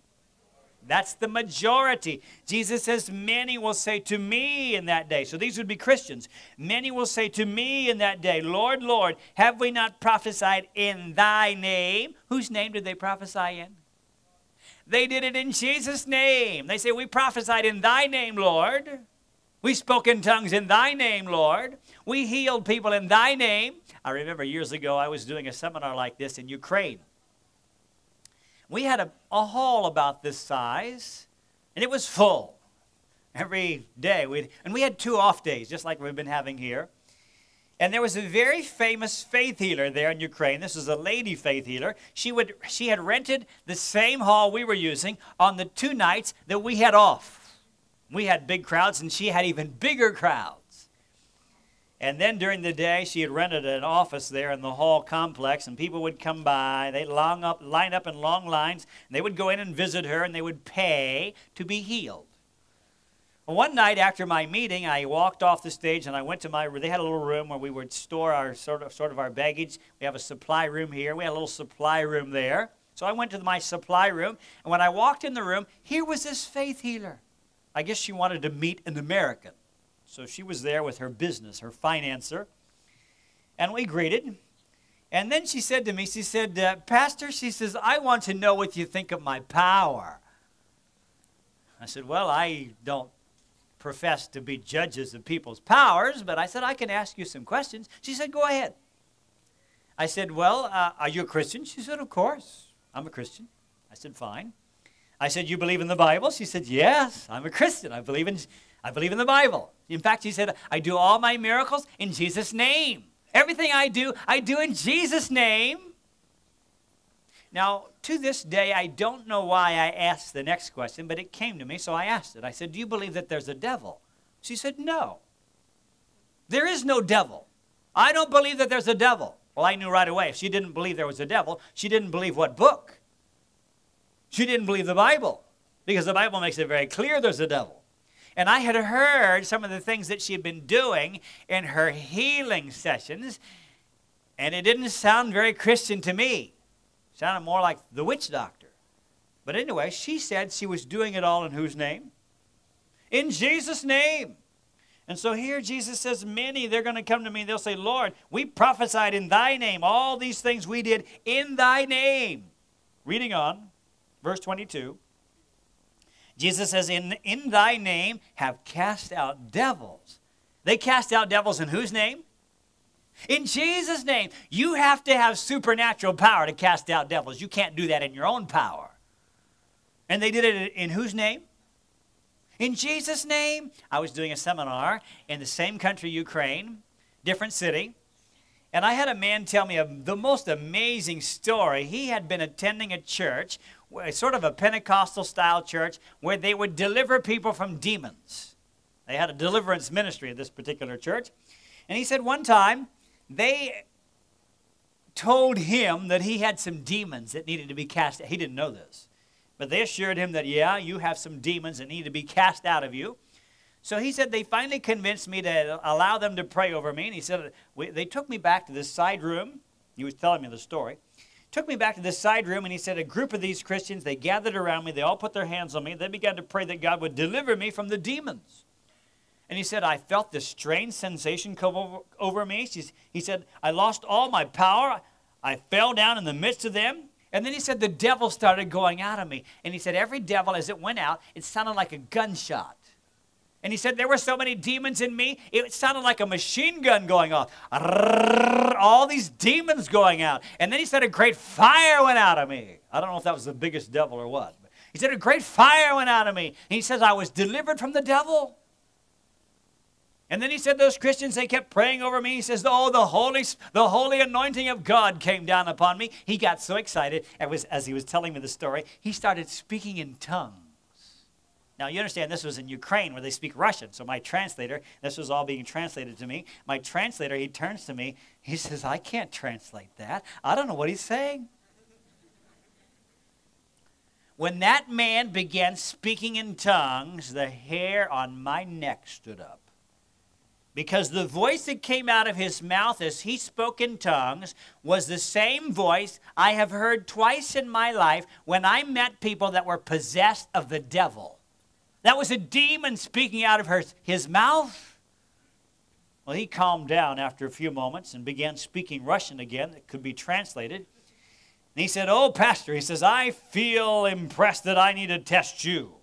That's the majority. Jesus says, Many will say to me in that day. So these would be Christians. Many will say to me in that day, Lord, Lord, have we not prophesied in thy name? Whose name did they prophesy in? They did it in Jesus' name. They say, We prophesied in thy name, Lord. We spoke in tongues in thy name, Lord. We healed people in thy name. I remember years ago I was doing a seminar like this in Ukraine. We had a, a hall about this size, and it was full every day. We'd, and we had two off days, just like we've been having here. And there was a very famous faith healer there in Ukraine. This was a lady faith healer. She, would, she had rented the same hall we were using on the two nights that we had off. We had big crowds, and she had even bigger crowds. And then during the day, she had rented an office there in the hall complex, and people would come by. They'd long up, line up in long lines, and they would go in and visit her, and they would pay to be healed. One night after my meeting, I walked off the stage and I went to my. They had a little room where we would store our sort of sort of our baggage. We have a supply room here. We had a little supply room there. So I went to my supply room, and when I walked in the room, here was this faith healer. I guess she wanted to meet an American. So she was there with her business, her financer. And we greeted. And then she said to me, she said, uh, Pastor, she says, I want to know what you think of my power. I said, Well, I don't profess to be judges of people's powers, but I said, I can ask you some questions. She said, Go ahead. I said, Well, uh, are you a Christian? She said, Of course. I'm a Christian. I said, Fine. I said, You believe in the Bible? She said, Yes, I'm a Christian. I believe in I believe in the Bible. In fact, he said, I do all my miracles in Jesus' name. Everything I do, I do in Jesus' name. Now, to this day, I don't know why I asked the next question, but it came to me, so I asked it. I said, Do you believe that there's a devil? She said, No. There is no devil. I don't believe that there's a devil. Well, I knew right away. If she didn't believe there was a devil, she didn't believe what book? She didn't believe the Bible, because the Bible makes it very clear there's a devil. And I had heard some of the things that she had been doing in her healing sessions, and it didn't sound very Christian to me. It sounded more like the witch doctor. But anyway, she said she was doing it all in whose name? In Jesus' name. And so here Jesus says, Many, they're going to come to me. They'll say, Lord, we prophesied in thy name. All these things we did in thy name. Reading on, verse 22. Jesus says, in, in thy name have cast out devils. They cast out devils in whose name? In Jesus' name, you have to have supernatural power to cast out devils. You can't do that in your own power. And they did it in whose name? In Jesus' name. I was doing a seminar in the same country, Ukraine, different city. And I had a man tell me a, the most amazing story. He had been attending a church, sort of a Pentecostal style church, where they would deliver people from demons. They had a deliverance ministry at this particular church. And he said one time they told him that he had some demons that needed to be cast out. He didn't know this. But they assured him that, yeah, you have some demons that need to be cast out of you. So he said they finally convinced me to allow them to pray over me. And he said they took me back to this side room. He was telling me the story. Took me back to this side room, and he said a group of these Christians, they gathered around me. They all put their hands on me. They began to pray that God would deliver me from the demons. And he said, I felt this strange sensation come over, over me. he said, I lost all my power. I fell down in the midst of them. And then he said, the devil started going out of me. And he said, every devil, as it went out, it sounded like a gunshot. And he said, there were so many demons in me, it sounded like a machine gun going off. All these demons going out. And then he said, a great fire went out of me. I don't know if that was the biggest devil or what. He said, a great fire went out of me. And he says, I was delivered from the devil. And then he said, those Christians, they kept praying over me. He says, oh, the holy, the holy anointing of God came down upon me. He got so excited. Was, as he was telling me the story, he started speaking in tongues. Now, you understand this was in Ukraine where they speak Russian. So my translator, this was all being translated to me. My translator, he turns to me. He says, I can't translate that. I don't know what he's saying. When that man began speaking in tongues, the hair on my neck stood up because the voice that came out of his mouth as he spoke in tongues was the same voice I have heard twice in my life when I met people that were possessed of the devil. That was a demon speaking out of her, his mouth. Well, he calmed down after a few moments and began speaking Russian again that could be translated. And he said, Oh, Pastor, he says, I feel impressed that I need to test you.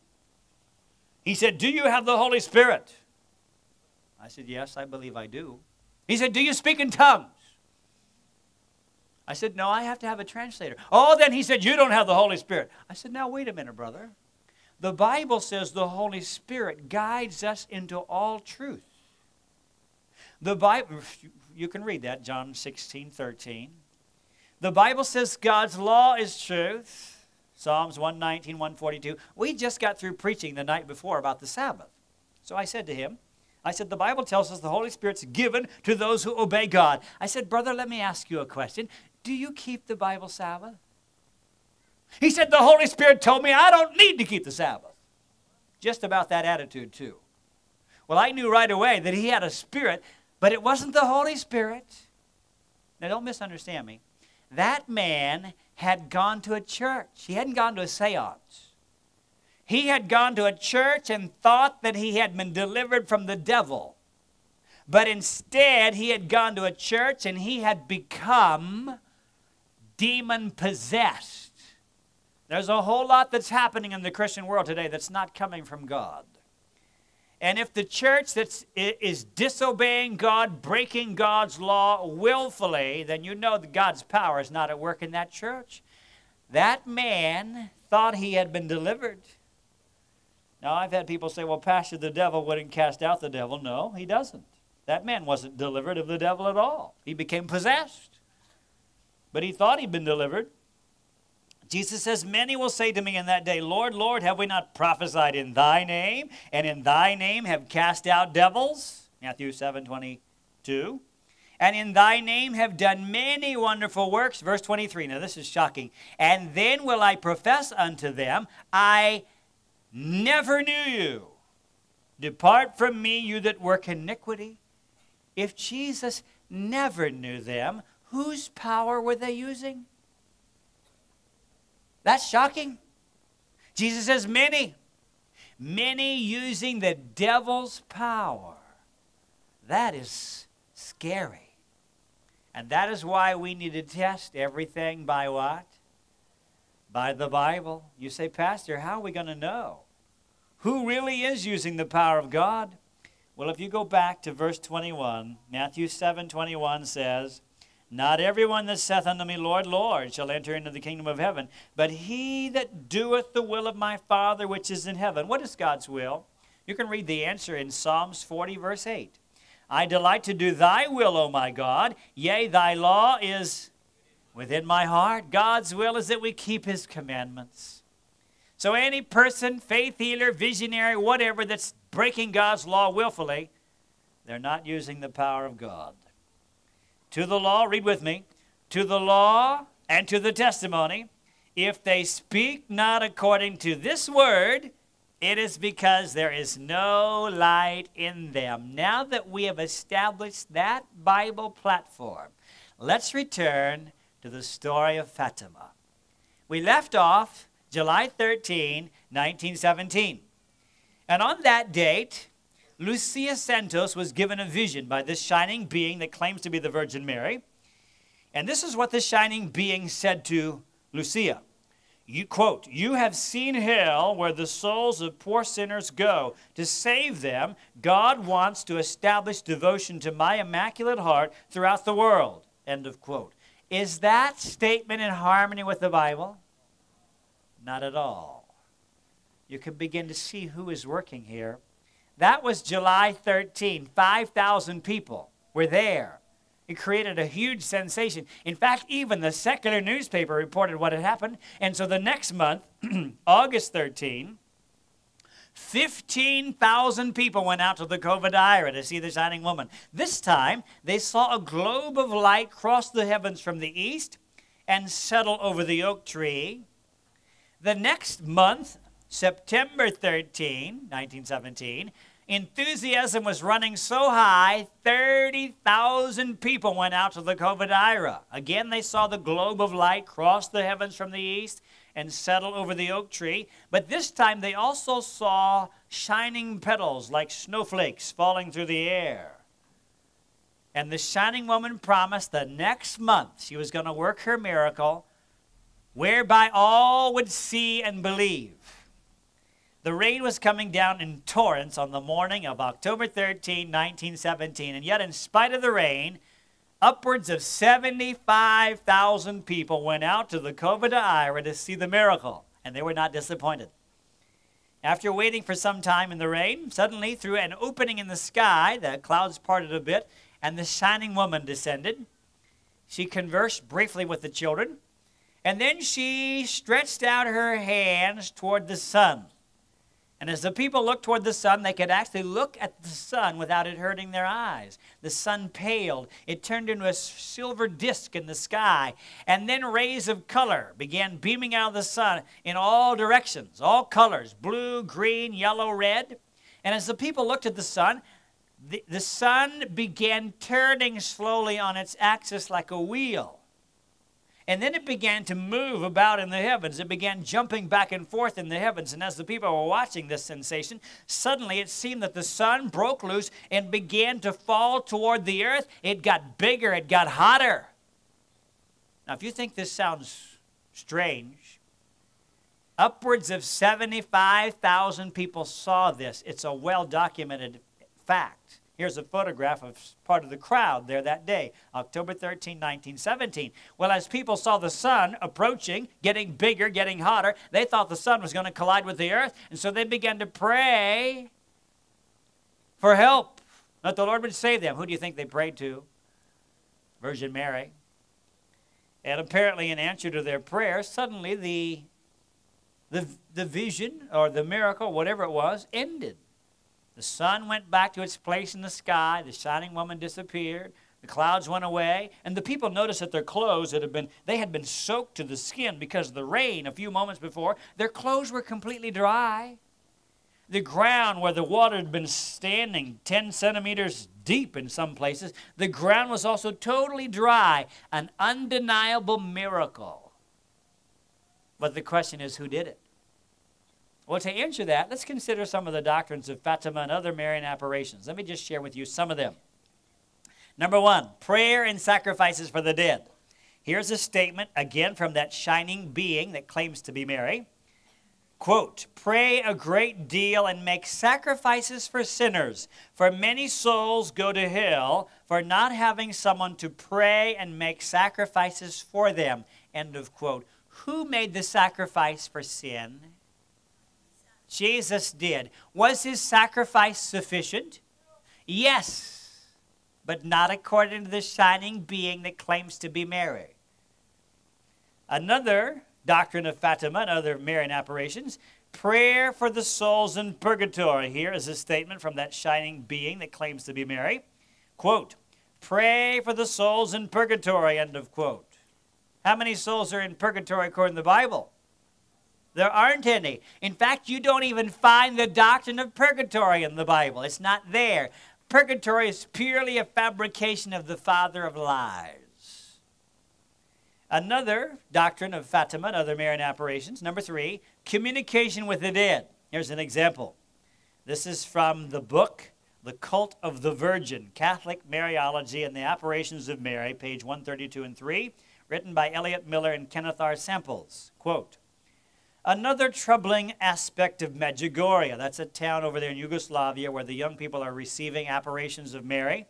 He said, Do you have the Holy Spirit? I said, Yes, I believe I do. He said, Do you speak in tongues? I said, No, I have to have a translator. Oh, then he said, You don't have the Holy Spirit. I said, Now, wait a minute, brother. The Bible says the Holy Spirit guides us into all truth. The Bible, you can read that, John 16, 13. The Bible says God's law is truth. Psalms 119, 142. We just got through preaching the night before about the Sabbath. So I said to him, I said, the Bible tells us the Holy Spirit's given to those who obey God. I said, brother, let me ask you a question. Do you keep the Bible Sabbath? He said, the Holy Spirit told me I don't need to keep the Sabbath. Just about that attitude, too. Well, I knew right away that he had a spirit, but it wasn't the Holy Spirit. Now, don't misunderstand me. That man had gone to a church. He hadn't gone to a seance. He had gone to a church and thought that he had been delivered from the devil. But instead, he had gone to a church and he had become demon possessed. There's a whole lot that's happening in the Christian world today that's not coming from God. And if the church that's, is disobeying God, breaking God's law willfully, then you know that God's power is not at work in that church. That man thought he had been delivered. Now, I've had people say, well, Pastor, the devil wouldn't cast out the devil. No, he doesn't. That man wasn't delivered of the devil at all. He became possessed. But he thought he'd been delivered. Jesus says, Many will say to me in that day, Lord, Lord, have we not prophesied in thy name, and in thy name have cast out devils? Matthew 7 22. And in thy name have done many wonderful works. Verse 23. Now, this is shocking. And then will I profess unto them, I never knew you. Depart from me, you that work iniquity. If Jesus never knew them, whose power were they using? That's shocking. Jesus says, many. Many using the devil's power. That is scary. And that is why we need to test everything by what? By the Bible. You say, Pastor, how are we going to know? Who really is using the power of God? Well, if you go back to verse 21, Matthew 7 21 says, not everyone that saith unto me, Lord, Lord, shall enter into the kingdom of heaven, but he that doeth the will of my Father which is in heaven. What is God's will? You can read the answer in Psalms 40, verse 8. I delight to do thy will, O my God. Yea, thy law is within my heart. God's will is that we keep his commandments. So, any person, faith healer, visionary, whatever, that's breaking God's law willfully, they're not using the power of God to the law, read with me, to the law and to the testimony, if they speak not according to this word, it is because there is no light in them. Now that we have established that Bible platform, let's return to the story of Fatima. We left off July 13, 1917. And on that date, Lucia Santos was given a vision by this shining being that claims to be the Virgin Mary. And this is what the shining being said to Lucia. You quote, You have seen hell where the souls of poor sinners go. To save them, God wants to establish devotion to my immaculate heart throughout the world. End of quote. Is that statement in harmony with the Bible? Not at all. You can begin to see who is working here. That was July 13. 5,000 people were there. It created a huge sensation. In fact, even the secular newspaper reported what had happened. And so the next month, [clears throat] August 13, 15,000 people went out to the Cova da Iria to see the shining woman. This time, they saw a globe of light cross the heavens from the east and settle over the oak tree. The next month, September 13, 1917, enthusiasm was running so high, 30,000 people went out to the Cova de Again, they saw the globe of light cross the heavens from the east and settle over the oak tree. But this time they also saw shining petals like snowflakes falling through the air. And the shining woman promised the next month she was going to work her miracle whereby all would see and believe. The rain was coming down in torrents on the morning of October 13, 1917, and yet, in spite of the rain, upwards of 75,000 people went out to the Cova da Iria to see the miracle, and they were not disappointed. After waiting for some time in the rain, suddenly, through an opening in the sky, the clouds parted a bit, and the shining woman descended. She conversed briefly with the children, and then she stretched out her hands toward the sun. And as the people looked toward the sun, they could actually look at the sun without it hurting their eyes. The sun paled. It turned into a silver disk in the sky. And then rays of color began beaming out of the sun in all directions, all colors blue, green, yellow, red. And as the people looked at the sun, the, the sun began turning slowly on its axis like a wheel. And then it began to move about in the heavens. It began jumping back and forth in the heavens. And as the people were watching this sensation, suddenly it seemed that the sun broke loose and began to fall toward the earth. It got bigger, it got hotter. Now, if you think this sounds strange, upwards of 75,000 people saw this. It's a well documented fact. Here's a photograph of part of the crowd there that day, October 13, 1917. Well, as people saw the sun approaching, getting bigger, getting hotter, they thought the sun was going to collide with the earth, and so they began to pray for help, that the Lord would save them. Who do you think they prayed to? Virgin Mary. And apparently, in answer to their prayer, suddenly the, the, the vision or the miracle, whatever it was, ended. The sun went back to its place in the sky, the shining woman disappeared, the clouds went away, and the people noticed that their clothes that had been they had been soaked to the skin because of the rain a few moments before. Their clothes were completely dry. The ground where the water had been standing 10 centimeters deep in some places, the ground was also totally dry, an undeniable miracle. But the question is who did it? Well, to answer that, let's consider some of the doctrines of Fatima and other Marian apparitions. Let me just share with you some of them. Number one, prayer and sacrifices for the dead. Here's a statement, again, from that shining being that claims to be Mary. Quote, pray a great deal and make sacrifices for sinners, for many souls go to hell for not having someone to pray and make sacrifices for them. End of quote. Who made the sacrifice for sin? Jesus did. Was his sacrifice sufficient? Yes, but not according to the shining being that claims to be Mary. Another doctrine of Fatima and other Marian apparitions. Prayer for the souls in purgatory. Here is a statement from that shining being that claims to be Mary. Quote, Pray for the souls in purgatory, end of quote. How many souls are in purgatory according to the Bible? There aren't any. In fact, you don't even find the doctrine of purgatory in the Bible. It's not there. Purgatory is purely a fabrication of the father of lies. Another doctrine of Fatima and other Marian apparitions. Number three, communication with the dead. Here's an example. This is from the book, The Cult of the Virgin Catholic Mariology and the Apparitions of Mary, page 132 and 3, written by Elliot Miller and Kenneth R. Samples. Quote Another troubling aspect of Medjugorje, that's a town over there in Yugoslavia where the young people are receiving apparitions of Mary.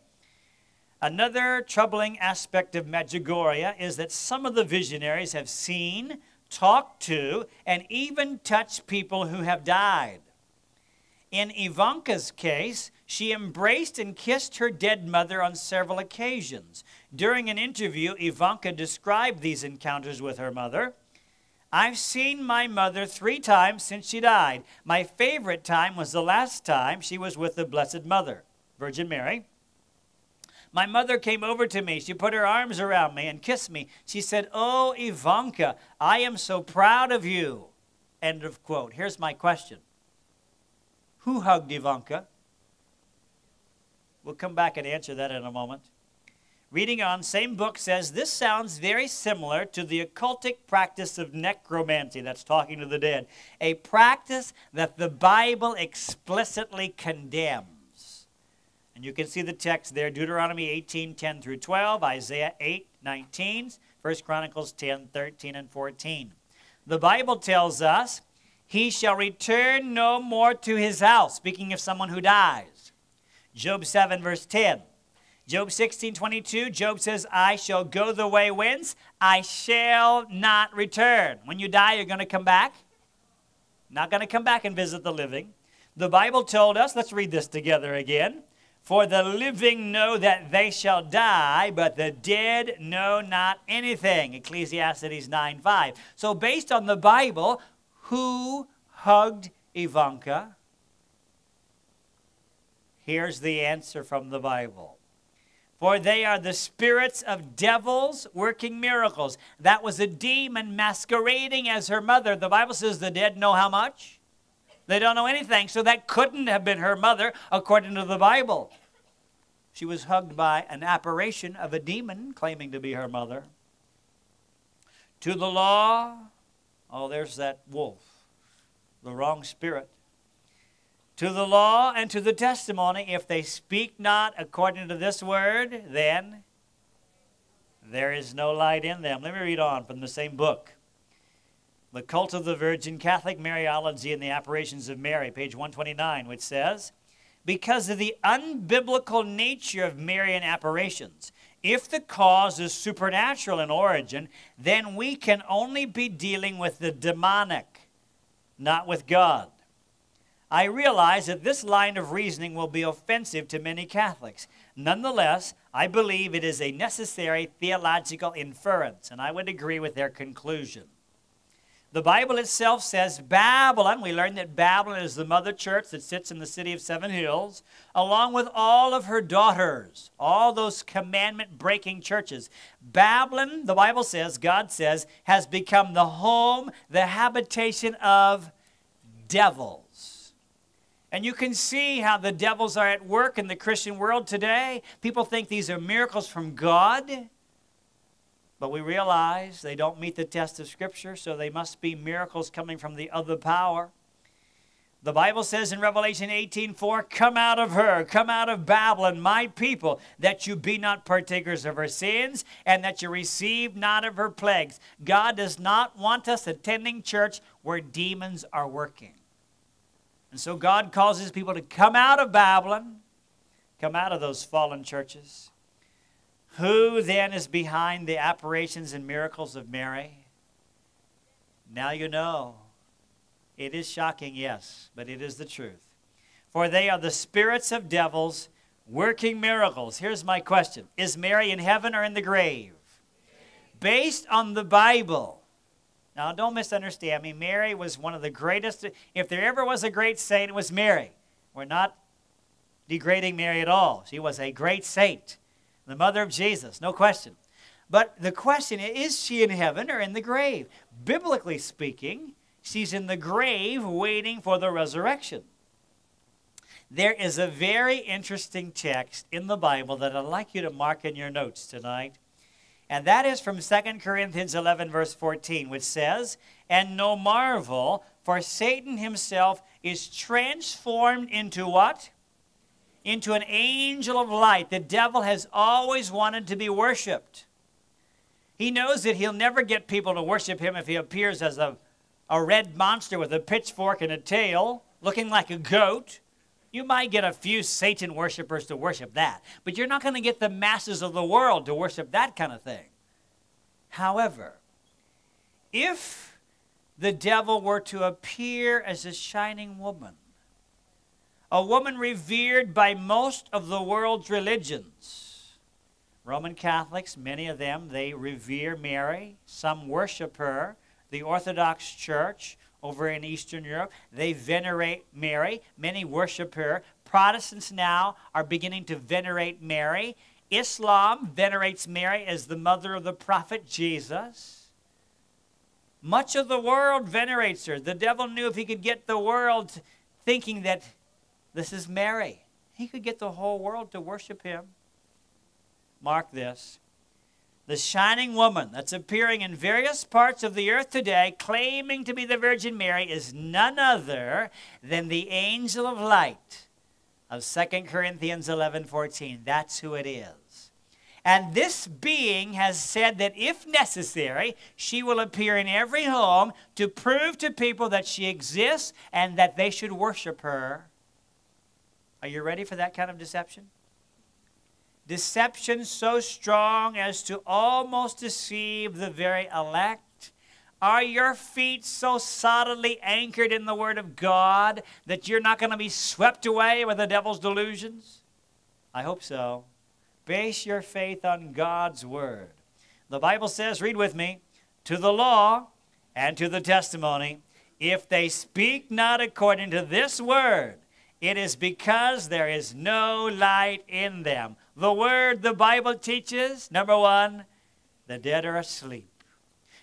Another troubling aspect of Medjugorje is that some of the visionaries have seen, talked to, and even touched people who have died. In Ivanka's case, she embraced and kissed her dead mother on several occasions. During an interview, Ivanka described these encounters with her mother. I've seen my mother three times since she died. My favorite time was the last time she was with the Blessed Mother, Virgin Mary. My mother came over to me. She put her arms around me and kissed me. She said, Oh, Ivanka, I am so proud of you. End of quote. Here's my question Who hugged Ivanka? We'll come back and answer that in a moment. Reading on, same book says this sounds very similar to the occultic practice of necromancy, that's talking to the dead, a practice that the Bible explicitly condemns. And you can see the text there Deuteronomy 18 10 through 12, Isaiah 8 19, 1 Chronicles 10 13 and 14. The Bible tells us, He shall return no more to his house, speaking of someone who dies. Job 7, verse 10. Job 16, 22, Job says, I shall go the way whence I shall not return. When you die, you're going to come back? Not going to come back and visit the living. The Bible told us, let's read this together again. For the living know that they shall die, but the dead know not anything. Ecclesiastes 9 5. So, based on the Bible, who hugged Ivanka? Here's the answer from the Bible. For they are the spirits of devils working miracles. That was a demon masquerading as her mother. The Bible says the dead know how much? They don't know anything, so that couldn't have been her mother according to the Bible. She was hugged by an apparition of a demon claiming to be her mother. To the law, oh, there's that wolf, the wrong spirit. To the law and to the testimony, if they speak not according to this word, then there is no light in them. Let me read on from the same book. The Cult of the Virgin, Catholic Mariology, and the Apparitions of Mary, page 129, which says, Because of the unbiblical nature of Marian apparitions, if the cause is supernatural in origin, then we can only be dealing with the demonic, not with God. I realize that this line of reasoning will be offensive to many Catholics. Nonetheless, I believe it is a necessary theological inference, and I would agree with their conclusion. The Bible itself says Babylon, we learn that Babylon is the mother church that sits in the city of Seven Hills, along with all of her daughters, all those commandment breaking churches. Babylon, the Bible says, God says, has become the home, the habitation of devils. And you can see how the devils are at work in the Christian world today. People think these are miracles from God. But we realize they don't meet the test of Scripture, so they must be miracles coming from the other power. The Bible says in Revelation 18:4, "Come out of her, come out of Babylon, my people, that you be not partakers of her sins, and that you receive not of her plagues." God does not want us attending church where demons are working. And so God causes people to come out of Babylon, come out of those fallen churches. Who then is behind the apparitions and miracles of Mary? Now you know. It is shocking, yes, but it is the truth. For they are the spirits of devils working miracles. Here's my question Is Mary in heaven or in the grave? Based on the Bible. Now, don't misunderstand me. Mary was one of the greatest. If there ever was a great saint, it was Mary. We're not degrading Mary at all. She was a great saint the mother of Jesus, no question. But the question is, is she in heaven or in the grave? Biblically speaking, she's in the grave waiting for the resurrection. There is a very interesting text in the Bible that I'd like you to mark in your notes tonight. And that is from 2 Corinthians 11, verse 14, which says, And no marvel, for Satan himself is transformed into what? into an angel of light. The devil has always wanted to be worshiped. He knows that he'll never get people to worship him if he appears as a, a red monster with a pitchfork and a tail, looking like a goat. You might get a few Satan worshipers to worship that, but you're not going to get the masses of the world to worship that kind of thing. However, if the devil were to appear as a shining woman, a woman revered by most of the world's religions. Roman Catholics, many of them, they revere Mary. Some worship her. The Orthodox Church over in Eastern Europe, they venerate Mary. Many worship her. Protestants now are beginning to venerate Mary. Islam venerates Mary as the mother of the prophet Jesus. Much of the world venerates her. The devil knew if he could get the world thinking that this is Mary. He could get the whole world to worship him. Mark this. The shining woman that's appearing in various parts of the earth today, claiming to be the Virgin Mary, is none other than the angel of light of 2 Corinthians 11 14. That's who it is. And this being has said that if necessary, she will appear in every home to prove to people that she exists and that they should worship her are you ready for that kind of deception? Deception so strong as to almost deceive the very elect. Are your feet so solidly anchored in the Word of God that you're not going to be swept away with the devil's delusions? I hope so. Base your faith on God's Word. The Bible says, read with me, to the law and to the testimony, if they speak not according to this Word, it is because there is no light in them. The word the Bible teaches number one, the dead are asleep.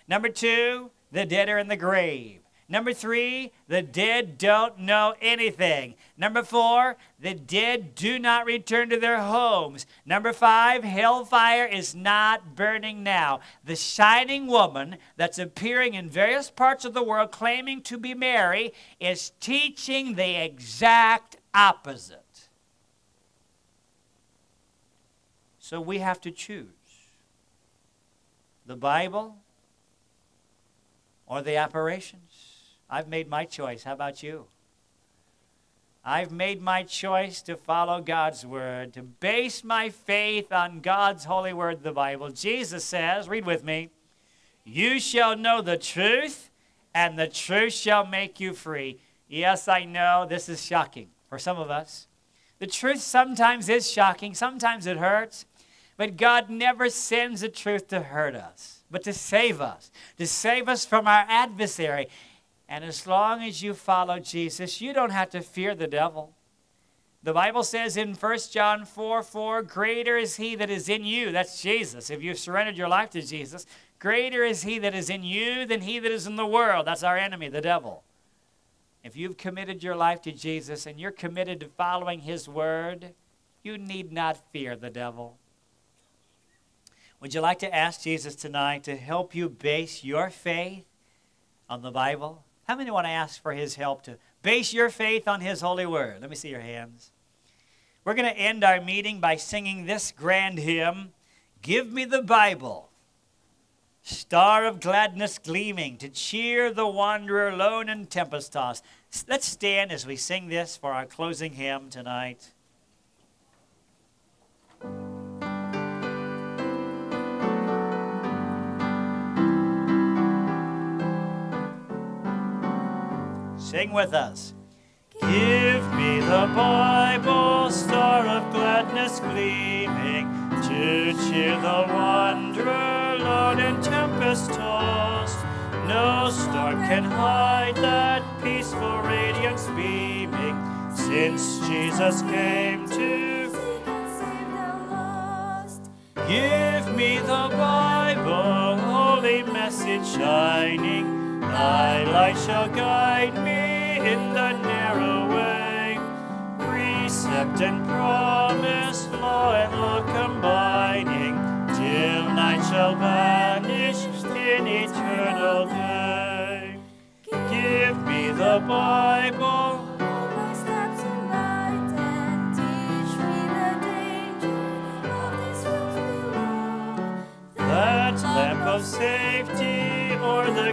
Number two, the dead are in the grave. Number three, the dead don't know anything. Number four, the dead do not return to their homes. Number five, hellfire is not burning now. The shining woman that's appearing in various parts of the world claiming to be Mary is teaching the exact opposite. So we have to choose the Bible or the apparitions. I've made my choice. How about you? I've made my choice to follow God's word, to base my faith on God's holy word, the Bible. Jesus says, read with me, You shall know the truth, and the truth shall make you free. Yes, I know this is shocking for some of us. The truth sometimes is shocking, sometimes it hurts, but God never sends the truth to hurt us, but to save us, to save us from our adversary. And as long as you follow Jesus, you don't have to fear the devil. The Bible says in 1 John 4 4, greater is he that is in you. That's Jesus. If you've surrendered your life to Jesus, greater is he that is in you than he that is in the world. That's our enemy, the devil. If you've committed your life to Jesus and you're committed to following his word, you need not fear the devil. Would you like to ask Jesus tonight to help you base your faith on the Bible? How many want to ask for his help to base your faith on his holy word? Let me see your hands. We're going to end our meeting by singing this grand hymn Give me the Bible, star of gladness gleaming, to cheer the wanderer lone and tempest tossed. Let's stand as we sing this for our closing hymn tonight. Sing with us. Give me the Bible, star of gladness gleaming, to cheer the wanderer, lord and tempest tossed. No storm can hide that peaceful radiance beaming, since Jesus came to Give me the Bible, holy message shining, thy light shall guide me in the narrow way. Precept and promise, law and law combining, till night shall vanish in eternal day. Give me the Bible. All my steps in light and teach me the danger of this for free. That lamp of safety o'er the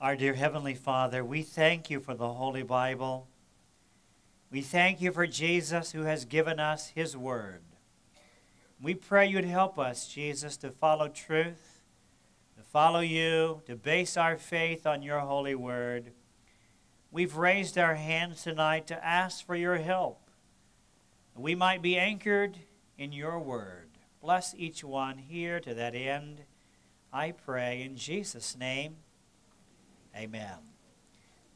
our dear Heavenly Father, we thank you for the Holy Bible. We thank you for Jesus who has given us his word. We pray you'd help us, Jesus, to follow truth, to follow you, to base our faith on your holy word. We've raised our hands tonight to ask for your help. that We might be anchored in your word. Bless each one here to that end. I pray in Jesus' name. Amen.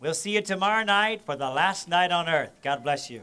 We'll see you tomorrow night for the last night on earth. God bless you.